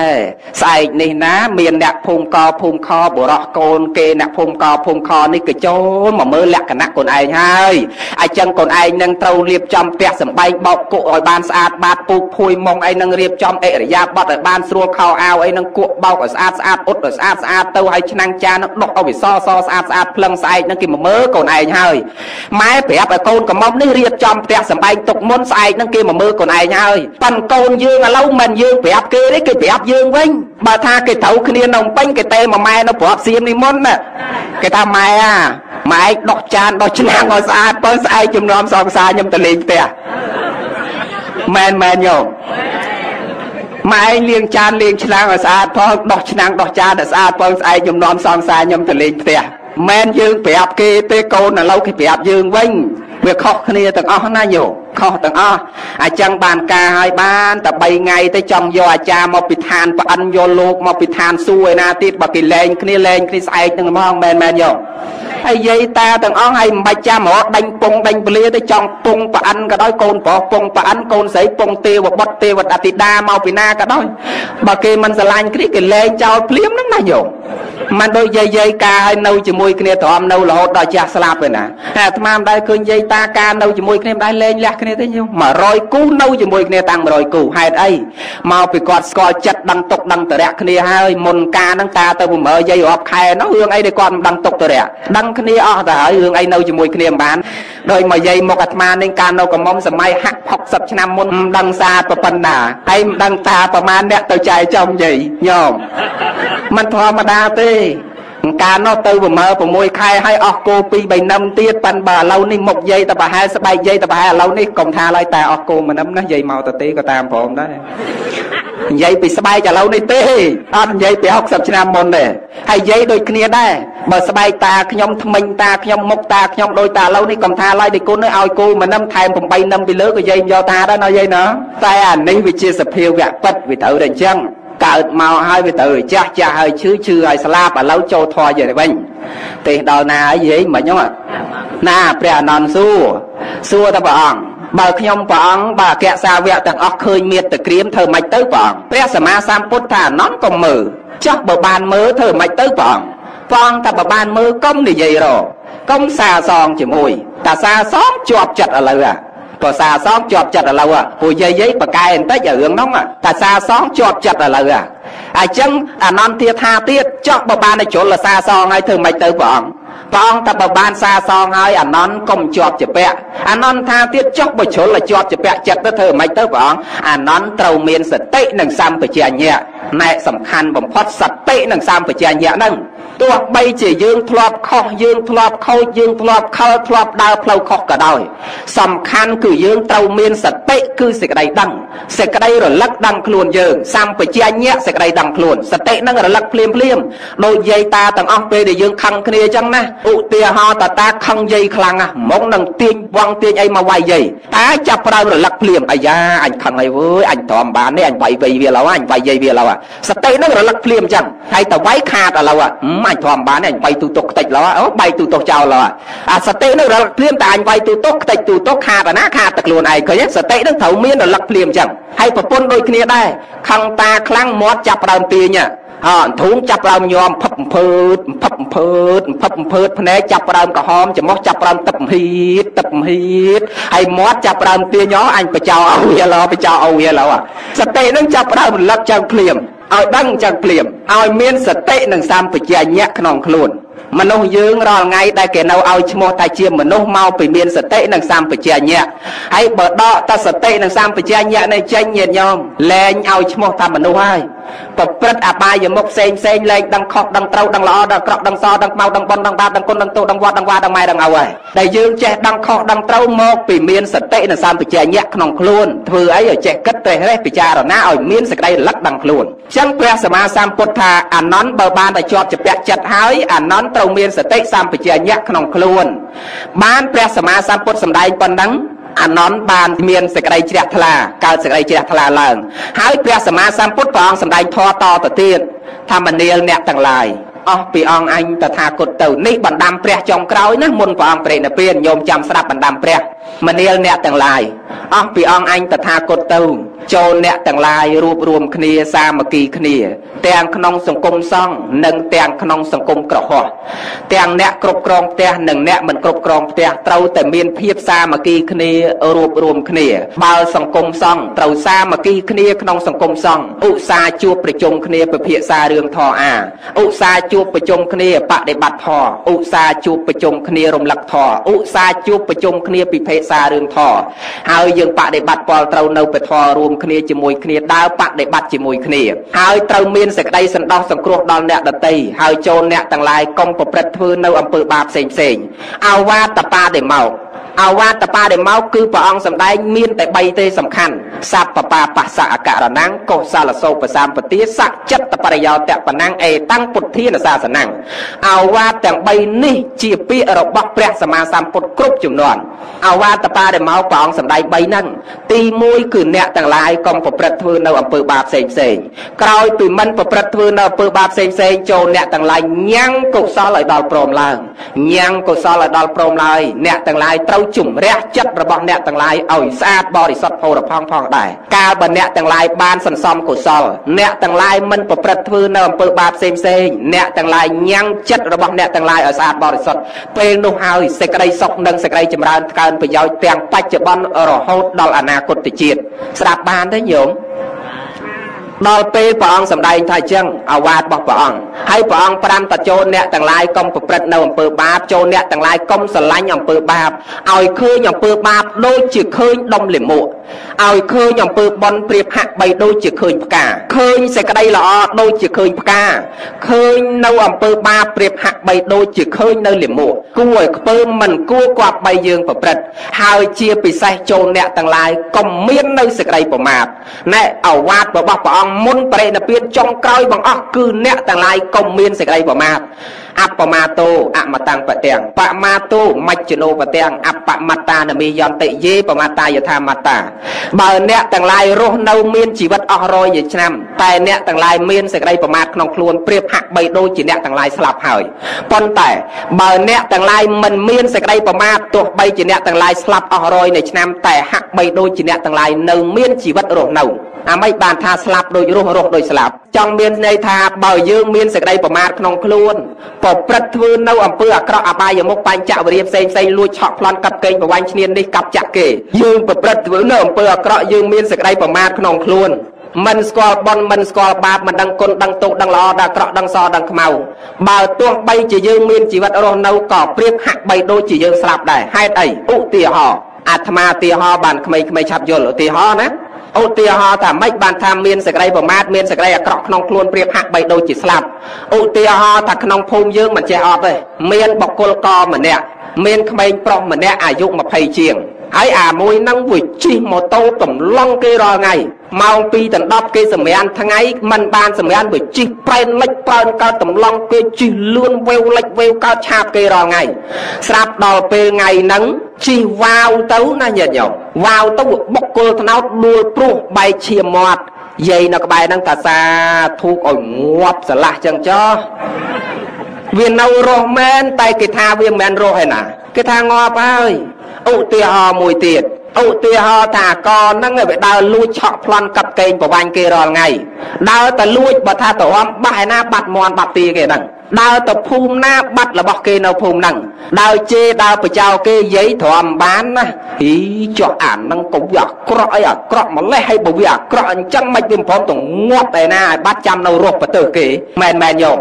ស្អែកនេះណាមានអ្នកភូមិកភូមិខបុរសកូនគេអ្នកភូមិកភូមិខនេះក៏ចូលមកមើលលក្ខណៈកូនឯងហើយអញ្ចឹងកូនឯងនឹងត្រូវរៀបចំផ្ទះសំបែងបោកគុកឲ្យបានស្អាតបាតពូកភួយមុងអីនឹងរៀបចំអិរិយាបថឲ្យបានស្រួលខោអាវអីនឹងគក់បោកឲ្យស្អាតស្អាតអ៊ុតឲ្យស្អាតស្អាតទៅឲ្យឆ្នាំងចាននឹងដុកឲ្យវាសសស្អាតស្អាតភ្លឹងស្អែកនឹងគេមកមើលកូនឯងហើយម៉ែប្រាប់ឲ្យកូនកំមុំនេះរៀបចំផ្ទះសំបែងទុកមុនស្អែកនឹងគេមកមើលកូនឯងហើយប៉ិនកូនយើងឥឡូវមិនយើងប្រាប់គេទេគេប្រាប់យើងវិញបើថាគេត្រូវគ្នានៅពេញគេទេមកម៉ែនៅប្រាប់សៀមនេះមុនណាគេថាម៉ែអាម៉ែដុសចានដុសឆ្នាំងឲ្យស្អាតបើស្អែកជំនុំសងសាខ្ញុំទៅលេងផ្ទះមែនមែនយោម៉ែឯងលាងចានលាងឆ្នាំងឲ្យស្អាតផងដុសឆ្នាំងដុសចានឲ្យស្អាតផងស្អែកជំនុំសងសាខ្ញុំទៅលេងផ្ទះ មែនយើងប្រាប់គេទេកូនឥឡូវគេប្រាប់យើងវិញវាខុសគ្នាទាំងអស់ណាញោមខុសទាំងអស់អញ្ចឹងបានការឲ្យបានតែ3ថ្ងៃទៅចង់យកអាចារ្យមកពីឋានប្អិនយកលោកមកពីឋានសួគ៌ឯណាទៀតបើគេលែងគ្នាលែងគ្នាស្អែកនឹងហ្មងមែនមែនយោ ហើយយាយតាទាំងអស់ហើយមិនបាច់ចាំរកដេញពងដេញពលាទៅចង់ពងប្អិនក៏ដោយកូនប្រុសពងប្អិនកូនស្រីពងទេវបុត្រទេវតាធីតាមកពីណាក៏ដោយបើគេមិនស្រឡាញ់គ្រីគេលែងចោលភ្លាមហ្នឹងណាយោមិនដូចយាយយាយកាឲ្យនៅជាមួយគ្នាទ្រាំនៅរហូតដល់ចាស់ស្លាប់ឯណាតែអាត្មាមិនដែលឃើញយាយតាកានៅជាមួយគ្នាមិនដែលលេងលះគ្នាទេញោម100គូនៅជាមួយគ្នាតាំង100គូហេតុអីមកពីគាត់ស្គាល់ចិត្តដឹងទុកដឹងតរៈគ្នាហើយមុនការហ្នឹងតាទៅបំរើយាយរាប់ខែនោះរឿងអីដែលគាត់មិនដឹងទុកតរៈដឹងគ្នាអស់ទៅហើយរឿងអីនៅជាមួយគ្នាមិនបានដោយមកយាយមកអាត្មានឹងកាលនៅកំមុំសម័យហាក់60ឆ្នាំមុនមិនដឹងសាប្រប៉ុណ្ណាហើយមិនដឹងតាប្រមាណអ្នកទៅចែកចំយាយញោមមិនធម្មតាទេ កាលនោះទៅប្រមើ6ខែហើយអស់គោ2 3នឹមទៀតប៉ិនបើឥឡូវនេះមុខយាយទៅប្រហែលស្បែកយាយទៅប្រហែលឥឡូវនេះកុំថាឡើយតែអស់គោមួយនឹមណាយាយមកទៅទេក៏តាមព្រមដែរនិយាយពីស្បែកឥឡូវនេះទេអត់និយាយពី60ឆ្នាំមុនទេហើយនិយាយដូចគ្នាដែរបើស្បែកតាខ្ញុំថ្មិញតាខ្ញុំមុខតាខ្ញុំដូចតាឥឡូវនេះកុំថាឡើយដូចគុណឲ្យគោមួយនឹមថែម8នឹមពីលើក៏យាយយកតាដែរណាយាយណាតែអានេះវាជាសភាវៈពិតវាត្រូវតែអញ្ចឹង កើតមកហើយវាត្រូវចាស់ចាស់ហើយឈឺឈឺហើយស្លាប់ឥឡូវចូលធွာយទៅវិញទេដល់ណាហើយយាយមិនហ្នឹងណាព្រះអនន្តសួរសួរតព្រះអង្គបើខ្ញុំព្រះអង្គបើអគ្គសាវកទាំងអស់ឃើញមេត្តាក្រៀមធ្វើម៉េចទៅព្រះអង្គព្រះសម្មាសម្ពុទ្ធថាអនន្តកុំមើលចោះបើបានមើលធ្វើម៉េចទៅព្រះអង្គព្រះអង្គថាបើបានមើលកុំនិយាយរកុំសាសងជាមួយតាសាសងជាប់ចិត្តឥឡូវអា ក៏សាសងជាប់ចិត្តឥឡូវពូយាយយាយបកែបន្តិចរឿងហ្នឹងតែសាសងជាប់ចិត្តឥឡូវអញ្ចឹងអនន្តាថាទៀតចោះបើបានជ្រុលសាសងហើយធ្វើម៉េចទៅព្រះអង្គ ព្រះអង្គតែបើបានសាសងហើយអនន្តកុំជាប់ជាពាក់អនន្តថាទៀតចុះបើជ្រុលឲ្យជាប់ជាពាក់ចិត្តទៅធ្វើម៉េចទៅព្រះអង្គអនន្តត្រូវមានសតិនិងសម្បជញ្ញៈណែសំខាន់បំផុតសតិនិងសម្បជញ្ញៈហ្នឹងទោះបីជាយើងធ្លាប់ខុសយើងធ្លាប់ខូចយើងធ្លាប់ខលធ្លាប់ដើរផ្លូវខុសក៏ដោយសំខាន់គឺយើងត្រូវមានសតិគឺសេចក្តីដឹងសេចក្តីរលឹកដឹងខ្លួនយើងសម្បជញ្ញៈសេចក្តីដឹងខ្លួនសតិនឹងរលឹកភ្លាមភ្លាមដូចយាយតាទាំងអស់ពេលដែលយើងខឹងគ្នាអញ្ចឹងណាឧទាហរណ៍តតាខឹងយាយខ្លាំងណាស់មកនឹងទាញវងទាញអីមកវាយយាយតាចាប់ផ្ដើមរលឹកភ្លាមអាយ៉ាអញខឹងហើយវើយអញទ្រាំបាននេះអញវាយវាយវាឡូវអញវាយយាយវាឡូវសតិនឹងរលឹកភ្លាមអញ្ចឹងហើយតវាយខាតឥឡូវអញទ្រាំបាននេះអញវាយទូទុកខ្ទេចឡូវអូបាយទូទុកចោលឡូវអាសតិនឹងរលឹកភ្លាមតែអញវាយទូទុកខ្ទេចទូទុកខាតណាខាតតែខ្លួនឯងឃើញសតិនឹងត្រូវមានរលឹកភ្លាមអញ្ចឹងហើយប្រពន្ធដូចគ្នាដែរខឹងតាខ្លាំងមាត់ចាប់ផ្ដើមទាញ អអធូងចាប់ដើមញោមផឹបភើតផឹបភើតផឹបភើតភ្នែកចាប់ដើមក្រហមច្រមុះចាប់ដើមទឹកហៀតទឹកហៀតហើយមាត់ចាប់ដើមទាញអញបចោឲ្យវាឡោបចោឲ្យវាឡោសតិនឹងចាប់ដើមរលឹកចាំភ្លាមឲ្យដឹងចាំភ្លាមឲ្យមានសតិនិងសម្បជញ្ញៈក្នុងខ្លួន មនុស្សយើងរាល់ថ្ងៃដែលគេនៅឲ្យឈ្មោះថាជាមនុស្សមកពីមានសតិនិងសម្បជញ្ញៈហើយបើដកតសតិនិងសម្បជញ្ញៈនេះចេញញាតិញោមលែងឲ្យឈ្មោះថាមនុស្សហើយប្រព្រឹត្តអបាយមុខផ្សេងផ្សេងលែងដឹងខុសដឹងត្រូវដឹងល្អដឹងក្រក់ដឹងសដឹងខ្មៅដឹងបុណ្យដឹងបាបដឹងគុណដឹងទោសដឹងវត្តដឹងវាដឹងម៉ែដឹងឪហើយដែលយើងចេះដឹងខុសដឹងត្រូវមកពីមានសតិនិងសម្បជញ្ញៈក្នុងខ្លួនធ្វើអីឲ្យចេះគិតត្រេះរេះពិចារណាឲ្យមានសេចក្តីរលឹកដឹងខ្លួនអញ្ចឹងព្រះសម្មាសម្ពុទ្ធថាអានន្ទបើបានតែជាប់ជាពាក់ចិត្តហើយអានន្ទត្រូវមានសតិសម្បជញ្ញៈក្នុងខ្លួន បានព្រះសម្មាសម្ពុទ្ធសម្ដែងប៉ុណ្ណឹងអានន្ទបានមានសេចក្តីជ្រះថ្លាកើតសេចក្តីជ្រះថ្លាឡើង ហើយព្រះសម្មាសម្ពុទ្ធព្រះអង្គសម្ដែងធម៌តទៅទៀតថាមនាលអ្នកទាំងឡាយ អស់ពីអង្គអញតថាគតទៅនេះបណ្ដាំព្រះចុងក្រោយណាមុនព្រះអង្គប្រេណពានញោមចាំស្ដាប់បណ្ដាំព្រះមនាលអ្នកទាំងឡាយអស់ពីអង្គអញតថាគតទៅចូលអ្នកទាំងឡាយរួបរวมគ្នាសាមគ្គីគ្នា ទាំងក្នុងសង្គមសង្ឃនិងទាំងក្នុងសង្គមក្រហមទាំងអ្នកគ្រប់គ្រងផ្ទះនិងអ្នកមិនគ្រប់គ្រងផ្ទះត្រូវតែមានភាពសាមគ្គីគ្នារួបរวมគ្នាបើសង្គមសង្ឃត្រូវសាមគ្គីគ្នាក្នុងសង្គមសង្ឃឧស្សាហ៍ជួបប្រជុំគ្នាពិភាក្សារឿងធម៌អាឧស្សាហ៍ ជួបប្រជុំគ្នាបដិបត្តិធម៌ឧស្សាហ៍ជួបប្រជុំគ្នារំលឹកធម៌ឧស្សាហ៍ជួបប្រជុំគ្នាពិភាក្សារឿងធម៌ហើយយើងបដិបត្តិពលត្រូវនៅពធរួមរួមគ្នាជាមួយគ្នាដើរបដិបត្តិជាមួយគ្នាហើយត្រូវមានសេចក្តីសន្តោសសង្គ្រោះដល់អ្នកដតីហើយចូលអ្នកទាំងឡាយកុំប្រព្រឹត្តធ្វើនៅអំពើបាបផ្សេងផ្សេងអវាតបាដេមក អវាតបាដែលមកគឺព្រះអង្គសម្ដែងមានតែ3ទេសំខាន់សัพពបាបស្សអករណੰកុសលសោបសម្បទាសច្ចិត្តបរិយោតបណੰអេតាំងពុទ្ធានសាសនੰអវាតទាំង3នេះជាពាក្យរបស់ព្រះសម្មាសម្ពុទ្ធគ្រប់ចំនួនអវាតបាដែលមកព្រះអង្គសម្ដែង3ហ្នឹងទី1គឺអ្នកទាំងឡាយកុំប្រព្រឹត្តធ្វើនៅអំពើបាបផ្សេងផ្សេងក្រោយពីមិនប្រព្រឹត្តធ្វើនៅអំពើបាបផ្សេងផ្សេងចូលអ្នកទាំងឡាយញ៉ាំងកុសលឲ្យដល់ព្រមឡើងញ៉ាំងកុសលឲ្យដល់ព្រមឡើយអ្នកទាំងឡាយត្រូវជំរះចិត្តរបស់អ្នកទាំងឡាយឲ្យស្អាតបរិសុទ្ធផូរផង់ផងដែរកាលបើអ្នកទាំងឡាយបានសន្សំកុសល អ្នកទាំងឡាយមិនប្រព្រឹត្តធ្វើនៅអំពើបាបផ្សេងផ្សេងអ្នកទាំងឡាយញ៉ាំងចិត្តរបស់អ្នកទាំងឡាយឲ្យស្អាតបរិសុទ្ធពេលនោះហើយសេចក្តីសុខនិងសេចក្តីចម្រើនកើនប្រយោជន៍ទាំងបច្ចុប្បន្នរហូតដល់អនាគតជាតិស្ដាប់បានទេញោម ដល់ពេលព្រះអង្គសម្ដែងថាអញ្ចឹងអាវាតរបស់ព្រះអង្គហើយព្រះអង្គប្រាំតចូលអ្នកទាំងឡាយកុំប្រព្រឹត្តនៅអំពើបាបចូលអ្នកទាំងឡាយកុំស្រឡាញ់អំពើបាបឲ្យឃើញអំពើបាបដូចជាឃើញដុំលាមកឲ្យឃើញអំពើបន់ប្រៀបហាក់បីដូចជាឃើញផ្កាឃើញសេចក្តីល្អដូចជាឃើញផ្កាឃើញនៅអំពើបាបប្រៀបហាក់បីដូចជាឃើញនៅលាមកគួរឲ្យខ្ពើមមិនគួរគប្បីយើងប្រព្រឹត្តហើយជាពិសេសចូលអ្នកទាំងឡាយកុំមាននៅសេចក្តីប្រមាទណែអវាទរបស់ព្រះអង្គមុនបរិណិព្វានចុងក្រោយបង្អស់គឺអ្នកទាំងឡាយកុំមានសេចក្តីប្រមាទអបមាតោអមតੰបទាំងបមាតោមជ្ជនោបទាំងអបមត្តានមីយន្តិយេបមត្តាយថាមត្តាបើអ្នកទាំងឡាយរស់នៅមានជីវិតអស់រយឆ្នាំតែអ្នកទាំងឡាយមានសេចក្តីប្រមាទក្នុងខ្លួនប្រៀបហាក់បីដូចជាអ្នកទាំងឡាយស្លាប់ហើយប៉ុន្តែបើអ្នកទាំងឡាយមិនមានសេចក្តីប្រមាទទោះបីជាអ្នកទាំងឡាយស្លាប់អស់រយនៃឆ្នាំតែហាក់បីដូចជាអ្នកទាំងឡាយនៅមានជីវិតរស់នៅ អាម៉េចបានថាស្លាប់ដូចរស់រស់ដូចស្លាប់ចង់មានន័យថាបើយើងមានសេចក្តីប្រមាទក្នុងខ្លួនប្រព្រឹត្តធ្វើនៅអំពើអាក្រក់អបាយមុខបញ្ចវរិយផ្សេងផ្សេងលួចឆក់ប្លន់កាប់កេងប្រវាញ់ឈ្នាននេះកាប់ចាក់គេយើងប្រព្រឹត្តធ្វើនៅអំពើអាក្រក់យើងមានសេចក្តីប្រមាទក្នុងខ្លួនមិនស្គាល់បនមិនស្គាល់បាបមិនដឹងគុណដឹងទោសដឹងល្អដឹងអាក្រក់ដឹងសដឹងខ្មៅបើទោះបីជាយើងមានជីវិតរស់នៅក៏ប្រៀបហាក់បីដូចជាយើងស្លាប់ដែរហេតុអីឧទាហរណ៍អាត្មាឧទាហរណ៍បានក្មេងៗឆាប់យល់ឧទាហរណ៍ណា ឧទាហរណ៍ថាម៉េចបានថាមានសេចក្តីប្រមាទមានសេចក្តីអាក្រក់ក្នុងខ្លួនប្រៀបហាក់បីដូចជាស្លាប់ឧទាហរណ៍ថាក្នុងភូមិយើងមិនចេះអត់ទេមានបកគលកម្នាក់មានក្មេងប្រុសម្នាក់អាយុ20ជាង ហើយអាមួយហ្នឹងវាជិះម៉ូតូកំឡុងគេរាល់ថ្ងៃម៉ោង2ដល់10គេសម្រានថ្ងៃมันបានសម្រានវាជិះប្រែនលិចប្រើនកើតកំឡុងគេជិះលឿនវេវលិចវេវកើតឆាបគេរាល់ថ្ងៃស្រាប់ដល់ពេលថ្ងៃហ្នឹងជិះវ៉ាវទៅណាញាតិញោមវ៉ាវទៅបុកគល់ថ្នោតដួលព្រោះបែកឈាមមាត់យាយនៅក្បែរហ្នឹងតាសាធូកឲ្យងាប់ស្រឡះចឹងចោះ វានៅរស់មែនតែគេថាវាមិនមែនរស់ឯណា គេថាងាប់ហើយឧទាហរណ៍មួយទៀតឧទាហរណ៍ថាកហ្នឹងវាដើរលួចឆក់ប្លន់កាប់កេងប្រវាញ់គេរាល់ថ្ងៃដើរតែលួចបើថាទៅអំបាស់ឯណាបាត់មន់បាត់ទីគេហ្នឹងដើរទៅភូមិណាបាត់របស់គេនៅភូមិហ្នឹងដើរជេរដើរបចោគេយាយទ្រាំបានណាហីចុះអាហ្នឹងក៏វាអាក្រក់អីអាក្រក់ម្លេះហើយបើវាអាក្រក់អញ្ចឹងមិនវាមិនព្រមទៅងាប់ឯណាឲ្យបាត់ចាំនៅរស់ប្រទើគេមែនមែនយោ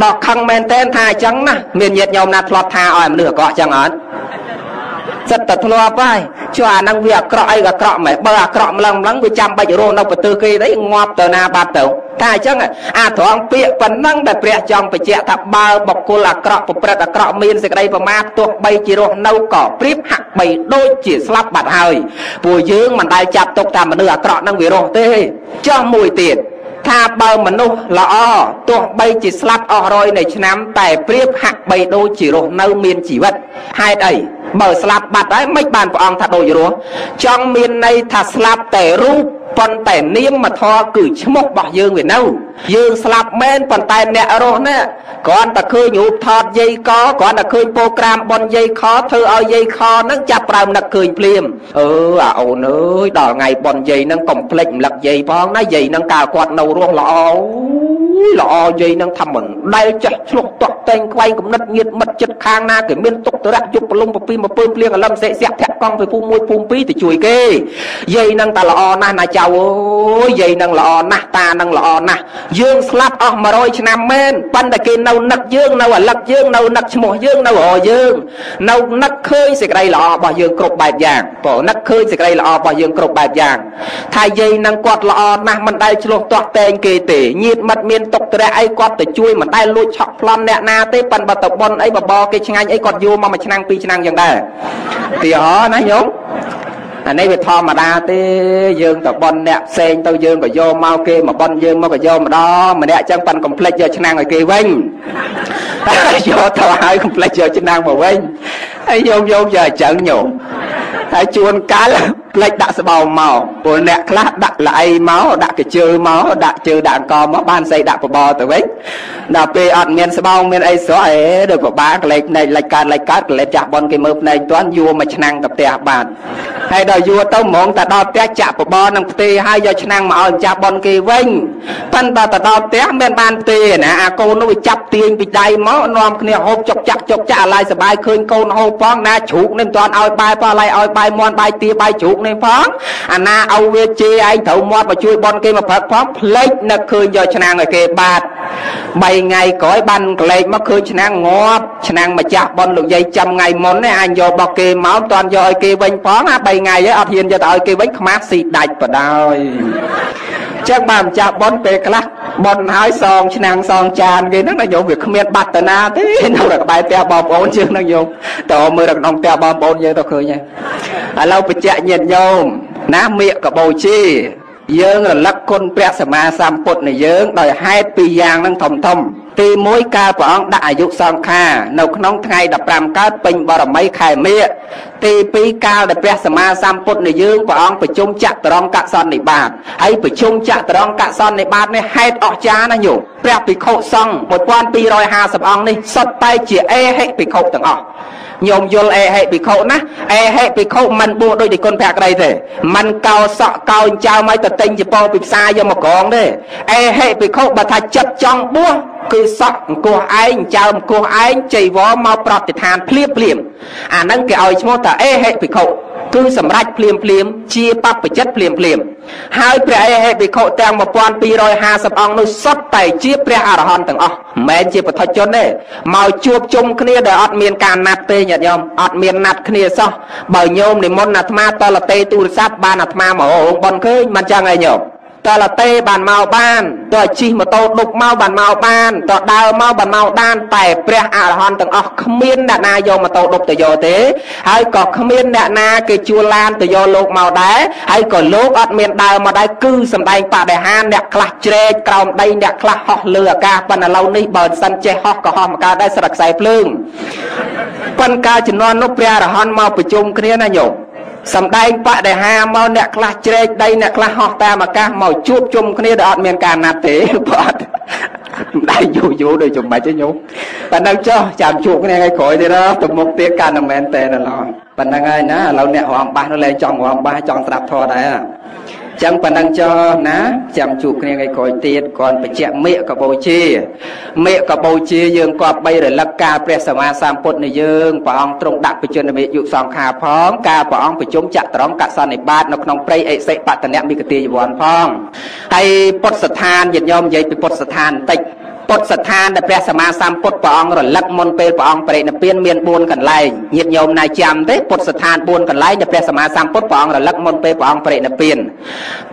ដល់ខឹងមែនតែនថាអញ្ចឹងណាមានញាតញោមណាធ្លាប់ថាឲ្យមនុស្សអាក្រក់អញ្ចឹងអត់សិតតែធ្លាប់ហើយជួអាហ្នឹងវាអាក្រក់អីអាក្រក់មែនបើអាក្រក់ម្លឹងម្លឹងវាចាំបាច់រស់នៅប្រទើគេទៅងាប់ទៅណាបាត់ទៅថាអញ្ចឹងអាត្រង់ពាក្យប៉ុណ្ណឹងដែលព្រះចង់បញ្ជាក់ថាបើបុគ្គលអាក្រក់ប្រព្រឹត្តអាក្រក់មានសេចក្តីប្រមាទទោះបីជារស់នៅក៏ប្រៀបហាក់បីដូចជាស្លាប់បាត់ហើយពួកយើងមិនដែលចាប់ទុកថាមនុស្សអាក្រក់ហ្នឹងវារស់ទេចោះមួយទៀត ថាបើមនុស្សល្អទោះបីជាស្លាប់អស់រយនៃឆ្នាំ តែប្រៀបហាក់បីដូចជារស់នៅមានជីវិតហេតុអីបើស្លាប់បាត់ហើយមិនបានព្រះអង្គថាដូចរស់ចង់មានន័យថាស្លាប់តែរូប ប៉ុន្តែនាមធម៌គឺឈ្មោះរបស់យើងវានៅ យើងស្លាប់មែនប៉ុន្តែអ្នករស់នេះគ្រាន់តែឃើញរូបថតយាយកគ្រាន់តែឃើញប្រូក្រាមបនយាយខធ្វើឲ្យយាយខនឹងចាប់ប្រើមនឹកឃើញភ្លាមអឺអាអូនអើយដល់ថ្ងៃបនយាយនឹងកុំភ្លេចរំលឹកយាយផងណាយាយនឹងកាលគាត់នៅរស់ល្អល្អយាយនឹងថាមិនដែលចេះឆ្លុះតក់តែងខ្វែងគំនិតញាតមិត្តចិត្តខាងណាគេមានទុកតរៈយុបប្រលំប្រពីមពើភ្លៀងអលឹមសេកសាក់ធាក់កង់ទៅភូមិ1ភូមិ2ទៅជួយគេយាយនឹងតែល្អណាស់ណាចៅអើយយាយនឹងល្អណាស់តានឹងល្អណាស់យើងស្លាប់អស់100ឆ្នាំមែនប៉ុន្តែគេនៅនឹកយើងនៅអាលឹកយើងនៅនឹកឈ្មោះយើងនៅរយើងនៅនឹកឃើញសេចក្តីល្អរបស់យើងគ្រប់បែបយ៉ាងបើនឹកឃើញសេចក្តីល្អរបស់យើងគ្រប់បែបយ៉ាងថាយាយនឹងគាត់ល្អណាស់មិនដែលឆ្លោះទាស់តែងគេទេញាតមិត្តមានទុកទរៈអីគាត់ទៅជួយមិនដែលលួចឆក់ប្លន់អ្នកណាទេប៉ិនបើទៅប៉ុនអីបបគេឆ្ងាញ់អីគាត់យកមកមួយឆ្នាំពីរឆ្នាំយ៉ាងដែរទីហោណាញោម អានេះវាធម្មតាទេយើងទៅបន់អ្នកផ្សេងទៅយើងក៏យកមកគេមកបន់យើងមកក៏យកម្ដងម្នាក់ចឹងប៉ាន់កំភ្លេចយកឆ្នាំងឲ្យគេវិញយកទៅហើយកំភ្លេចយកឆ្នាំងមកវិញហើយយកយកយកអញ្ចឹងញោម ហើយជួនកាលផ្លេចដាក់ស្បោមមកពលអ្នកខ្លះដាក់ល្អីមកដាក់កជើមកដាក់ជើដាក់អង្គមកបានស្អីដាក់បបរទៅវិញដល់ពេលអត់មានស្បោមមានអីស្រស់អេដូចបបាកលេចភ្នែកលិចកើតលិចកើតកលេចចាស់បនគេមើលភ្នែកទាន់យួរមួយឆ្នាំងទៅផ្ទះបានហើយដល់យួរទៅហ្មងតែដល់ផ្ទះចាក់បបរនឹងផ្ទេហើយយកឆ្នាំងមកឲ្យចាស់បនគេវិញប៉ុន្តែទៅដល់ផ្ទះមានបានផ្ទេណាអាកូននោះវាចាប់ទាញពីដៃមកនាំគ្នាហូបចុកចាក់ចុកចាក់អាឡ័យសបាយឃើញកូនហូបផងណាជ្រូកនេះមិនទាន់ឲ្យបាយផងអាឡ័យឲ្យបាយមន់បាយទាបាយជ្រូកនេះផងអាណាឲ្យវាជេរឯងត្រូវមាត់មកជួយបនគេមកព្រឹកផងផ្លេចនឹកឃើញយកឆ្នាំងឲ្យគេបាត់ 3ថ្ងៃក្រោយបានកលេចមកឃើញឆ្នាំងងាប់ឆ្នាំងម្ចាស់បនលោកយាយចាំថ្ងៃមុននេះអញយករបស់គេមកមិនទាន់យកឲ្យគេវិញផងអា3ថ្ងៃហើយអត់ហ៊ានយកទៅឲ្យគេវិញខ្មាស់ស៊ីដាច់បដោយចឹងបានម្ចាស់ប៉ុនពេលខ្លះប៉ុនហើយសងឆ្នាំងសងចានគេហ្នឹងណាញោមវាគ្មានបត្តនាទេនៅរកបែបផ្ទះបងប្អូនជើងហ្នឹងញោមតើមើលរកក្នុងផ្ទះបងប្អូនយើងទៅឃើញហើយឥឡូវបញ្ជាក់ញាតញោមណាមៀកកបោជា យើងរលឹកគុណព្រះសម្មាសម្ពុទ្ធនៃយើងដោយហេតុពីរយ៉ាងហ្នឹងធំធំទី1កាលព្រះអង្គដាក់អាយុសង្ខារនៅក្នុងថ្ងៃ15កើតពេញបរមីខែមិញទី2កាលដែលព្រះសម្មាសម្ពុទ្ធនៃយើងព្រះអង្គប្រជុំចត្រង្គកសន្និបាតហើយប្រជុំចត្រង្គកសន្និបាតនេះហេតុអស្ចារ្យណាញោមព្រះភិក្ខុសង្ឃ1250អង្គនេះសុទ្ធតែជាអេហិភិក្ខុទាំងអស់ញោមយល់អេហិភិក្ខុណាអេហិភិក្ខុមិនបួសដោយទីគុណភក្តីទេមិនកោសក់កោចៅមកទៅទិញចពោពីផ្សារយកមកក្រងទេអេហិភិក្ខុបើថាចិត្តចង់បួស គឺសក់អង្គោះឯងចៅអង្គោះឯងចៃវរមកប្រតិឋានភ្លាមភ្លាមអាហ្នឹងគេឲ្យឈ្មោះថាអេហិភិក្ខុគឺសម្រេចភ្លាមភ្លាមជាបព្វជិតភ្លាមភ្លាមហើយព្រះអេហេភិក្ខុទាំង1250អង្គនោះសុទ្ធតែជាព្រះអរហន្តទាំងអស់មិនមែនជាពុទ្ធជនទេមកជួបជុំគ្នាដែលអត់មានការណាត់ទេញាតិញោមអត់មានណាត់គ្នាសោះបើញោមនិមន្តអាត្មាតលតេទូរស័ព្ទបានអាត្មាមករងបនឃើញមិនចឹងឯងញោម តលតេបានមកបានតើជិះម៉ូតូដុកមកបានមកបានតើដើរមកបានមកបានតែព្រះអរហន្តទាំងអស់គ្មានអ្នកណាយកម៉ូតូដុកទៅយកទេហើយក៏គ្មានអ្នកណាគេជួលឡានទៅយកលោកមកដែរហើយក៏លោកអត់មានដើរមកដែរគឺសំដែងបដិហានអ្នកខ្លះជ្រែកក្រោមដីអ្នកខ្លះហោះលើអាកាសប៉ុន្តែឥឡូវនេះបើសិនចេះហោះក៏ហោះមកកើតដែរស្រឹកខ្សែភ្លើងប៉ុន្តែកាលជំនាន់នោះព្រះអរហន្តមកប្រជុំគ្នាណាញោម សំដែងបដិហាមកអ្នកខ្លះជ្រែកដីអ្នកខ្លះហោះតាមអាកាសមកជួបជុំគ្នាដែលអត់មានការណាត់ទេបើអត់មិនដៃយូរយូរដូចចំណេចទេញោមតែនឹងចុះចាំជួបគ្នាថ្ងៃក្រោយទៀតណាទៅមុខទៀតកាន់តែមែនតែឡោះប៉ុណ្្នឹងហើយណាឥឡូវអ្នករំបាសនោះលែងចង់រំបាសចង់ស្ដាប់ធម៌ដែរ ចឹងប៉ុណ្ណឹងចោណាចាំជួបគ្នាថ្ងៃក្រោយទៀតគាត់បញ្ជាក់មេកបោជាមេកបោជាយើងគាត់បីរលឹកការព្រះសម្មាសម្ពុទ្ធនៃយើងព្រះអង្គទ្រង់ដាក់បជនមេយុសង្ខាផងការព្រះអង្គប្រជុំចត្រង្គកសន្និបាតនៅក្នុងព្រៃអិសិបតនៈមិគតិយវ័នផងហើយពុទ្ធស្ថានញាតិញោមនិយាយពីពុទ្ធស្ថានបន្តិច ពុទ្ធស្ថានដែលព្រះសម្មាសម្ពុទ្ធព្រះអង្គរលឹកមុនពេលព្រះអង្គបរិនិព្វានមាន4កន្លែងញាតិញោមណាចាំទេពុទ្ធស្ថាន4កន្លែងដែលព្រះសម្មាសម្ពុទ្ធព្រះអង្គរលឹកមុនពេលព្រះអង្គបរិនិព្វាន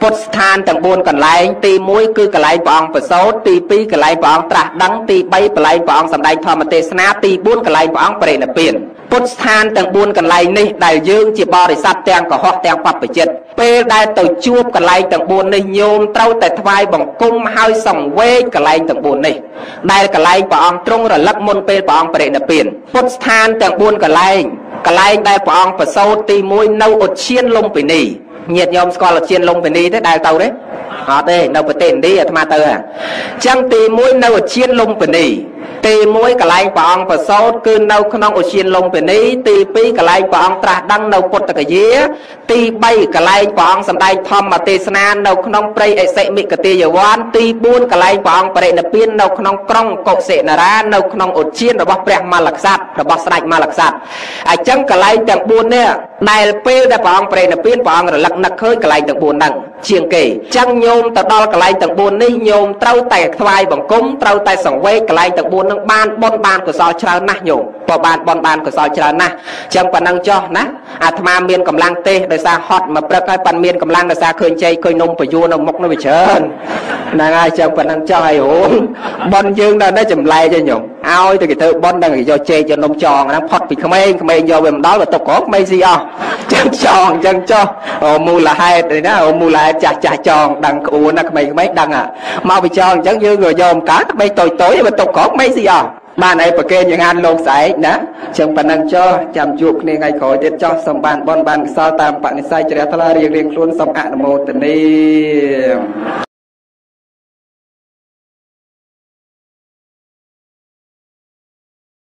ពុទ្ធស្ថានទាំង4កន្លែងទី1គឺកន្លែងព្រះអង្គប្រសូតទី2កន្លែងព្រះអង្គត្រាស់ដឹងទី3កន្លែងព្រះអង្គសម្ដែងធម្មទេសនាទី4កន្លែងព្រះអង្គបរិនិព្វាន ពុទ្ធស្ថានទាំង4កន្លែងនេះដែលយើងជាបរិស័ទទាំងកុហកទាំងបព្វជិតពេលដែលទៅជួបកន្លែងទាំង4នេះញោមត្រូវតែថ្វាយបង្គំហើយសង្វេគកន្លែងទាំង4នេះដែលកន្លែងព្រះអង្គទ្រង់រលឹកមុនពេលព្រះអង្គបរិនិព្វានពុទ្ធស្ថានទាំង4កន្លែងកន្លែងដែលព្រះអង្គប្រសូតទី1នៅឧទ្យានលំពិនីញាតិញោមស្គាល់ឧទ្យានលំពិនីទេដែលទៅទេ អត់ទេនៅប្រទេសឥណ្ឌាអាត្មាទៅហ่ะអញ្ចឹងទី1នៅឧទ្យានលំពិនីទី1កន្លែងព្រះអង្គប្រសូតគឺនៅក្នុងឧទ្យានលំពិនីទី2កន្លែងព្រះអង្គត្រាស់ដឹងនៅពុទ្ធកយា ទី3កន្លែងព្រះអង្គសម្ដែងធម្មទេសនានៅក្នុងព្រៃអិសិមិកតិយវ័នទី4កន្លែងព្រះអង្គបរិនិព្វាននៅក្នុងក្រុងកុសិនារានៅក្នុងឧទ្យានរបស់ព្រះមលក្សត្ររបស់ស្ដេចមលក្សត្រអញ្ចឹងកន្លែងទាំង4នេះដែលពេលដែលព្រះអង្គបរិនិព្វានព្រះអង្គរលឹកនឹកឃើញកន្លែងទាំង4ហ្នឹងជាងគេអញ្ចឹងញោមទៅដល់កន្លែងទាំង4នេះញោមត្រូវតែថ្វាយបង្គំត្រូវតែសង្វេគកន្លែងទាំង4នឹងបានបុណ្យបានកុសលច្រើនណាស់ញោមក៏បានបុណ្យបានកុសលច្រើនណាស់អញ្ចឹងប៉ុណ្ណឹងចោះណាអាត្មាមានកម្លាំងទេសដោយសារហត់មកព្រឹកហើយប៉ាន់មានកម្លាំងដោយសារឃើញជ័យឃើញនំបយួរនៅមុខនោះវាច្រើនហ្នឹងហើយអញ្ចឹងប៉ុណ្ណឹងចោះហើយអូនបុណ្យយើងនៅនេះចម្លែកទេញោមឲ្យទៅគេធ្វើបុណ្យដល់គេយកជែកយកនំចងហ្នឹងផុតពីក្មេងក្មេងយកវាមិនដល់ទៅទុកក្រក្មេងស៊ីអស់ចឹងចងអញ្ចឹងចោះមូលហេតុនេះណាមូលហេតុចាស់ចាស់ចងដឹងក្អួនណាក្មេងក្មេងដឹងមកពីចងអញ្ចឹងយើងក៏យកមកកើតក្មេងតូចតូចទៅទុកក្រក្មេងស៊ីអស់បានអីប្រកេនយ៉ាងអានលោកស្អែកណាចឹងប៉ុណ្ណឹងចុះចាំជួបគ្នាថ្ងៃក្រោយទៀតចុះសូមបានបនបានកសលតាមបនិស័យជ្រះថ្លារៀងរៀងខ្លួនសូមអនុមោទនា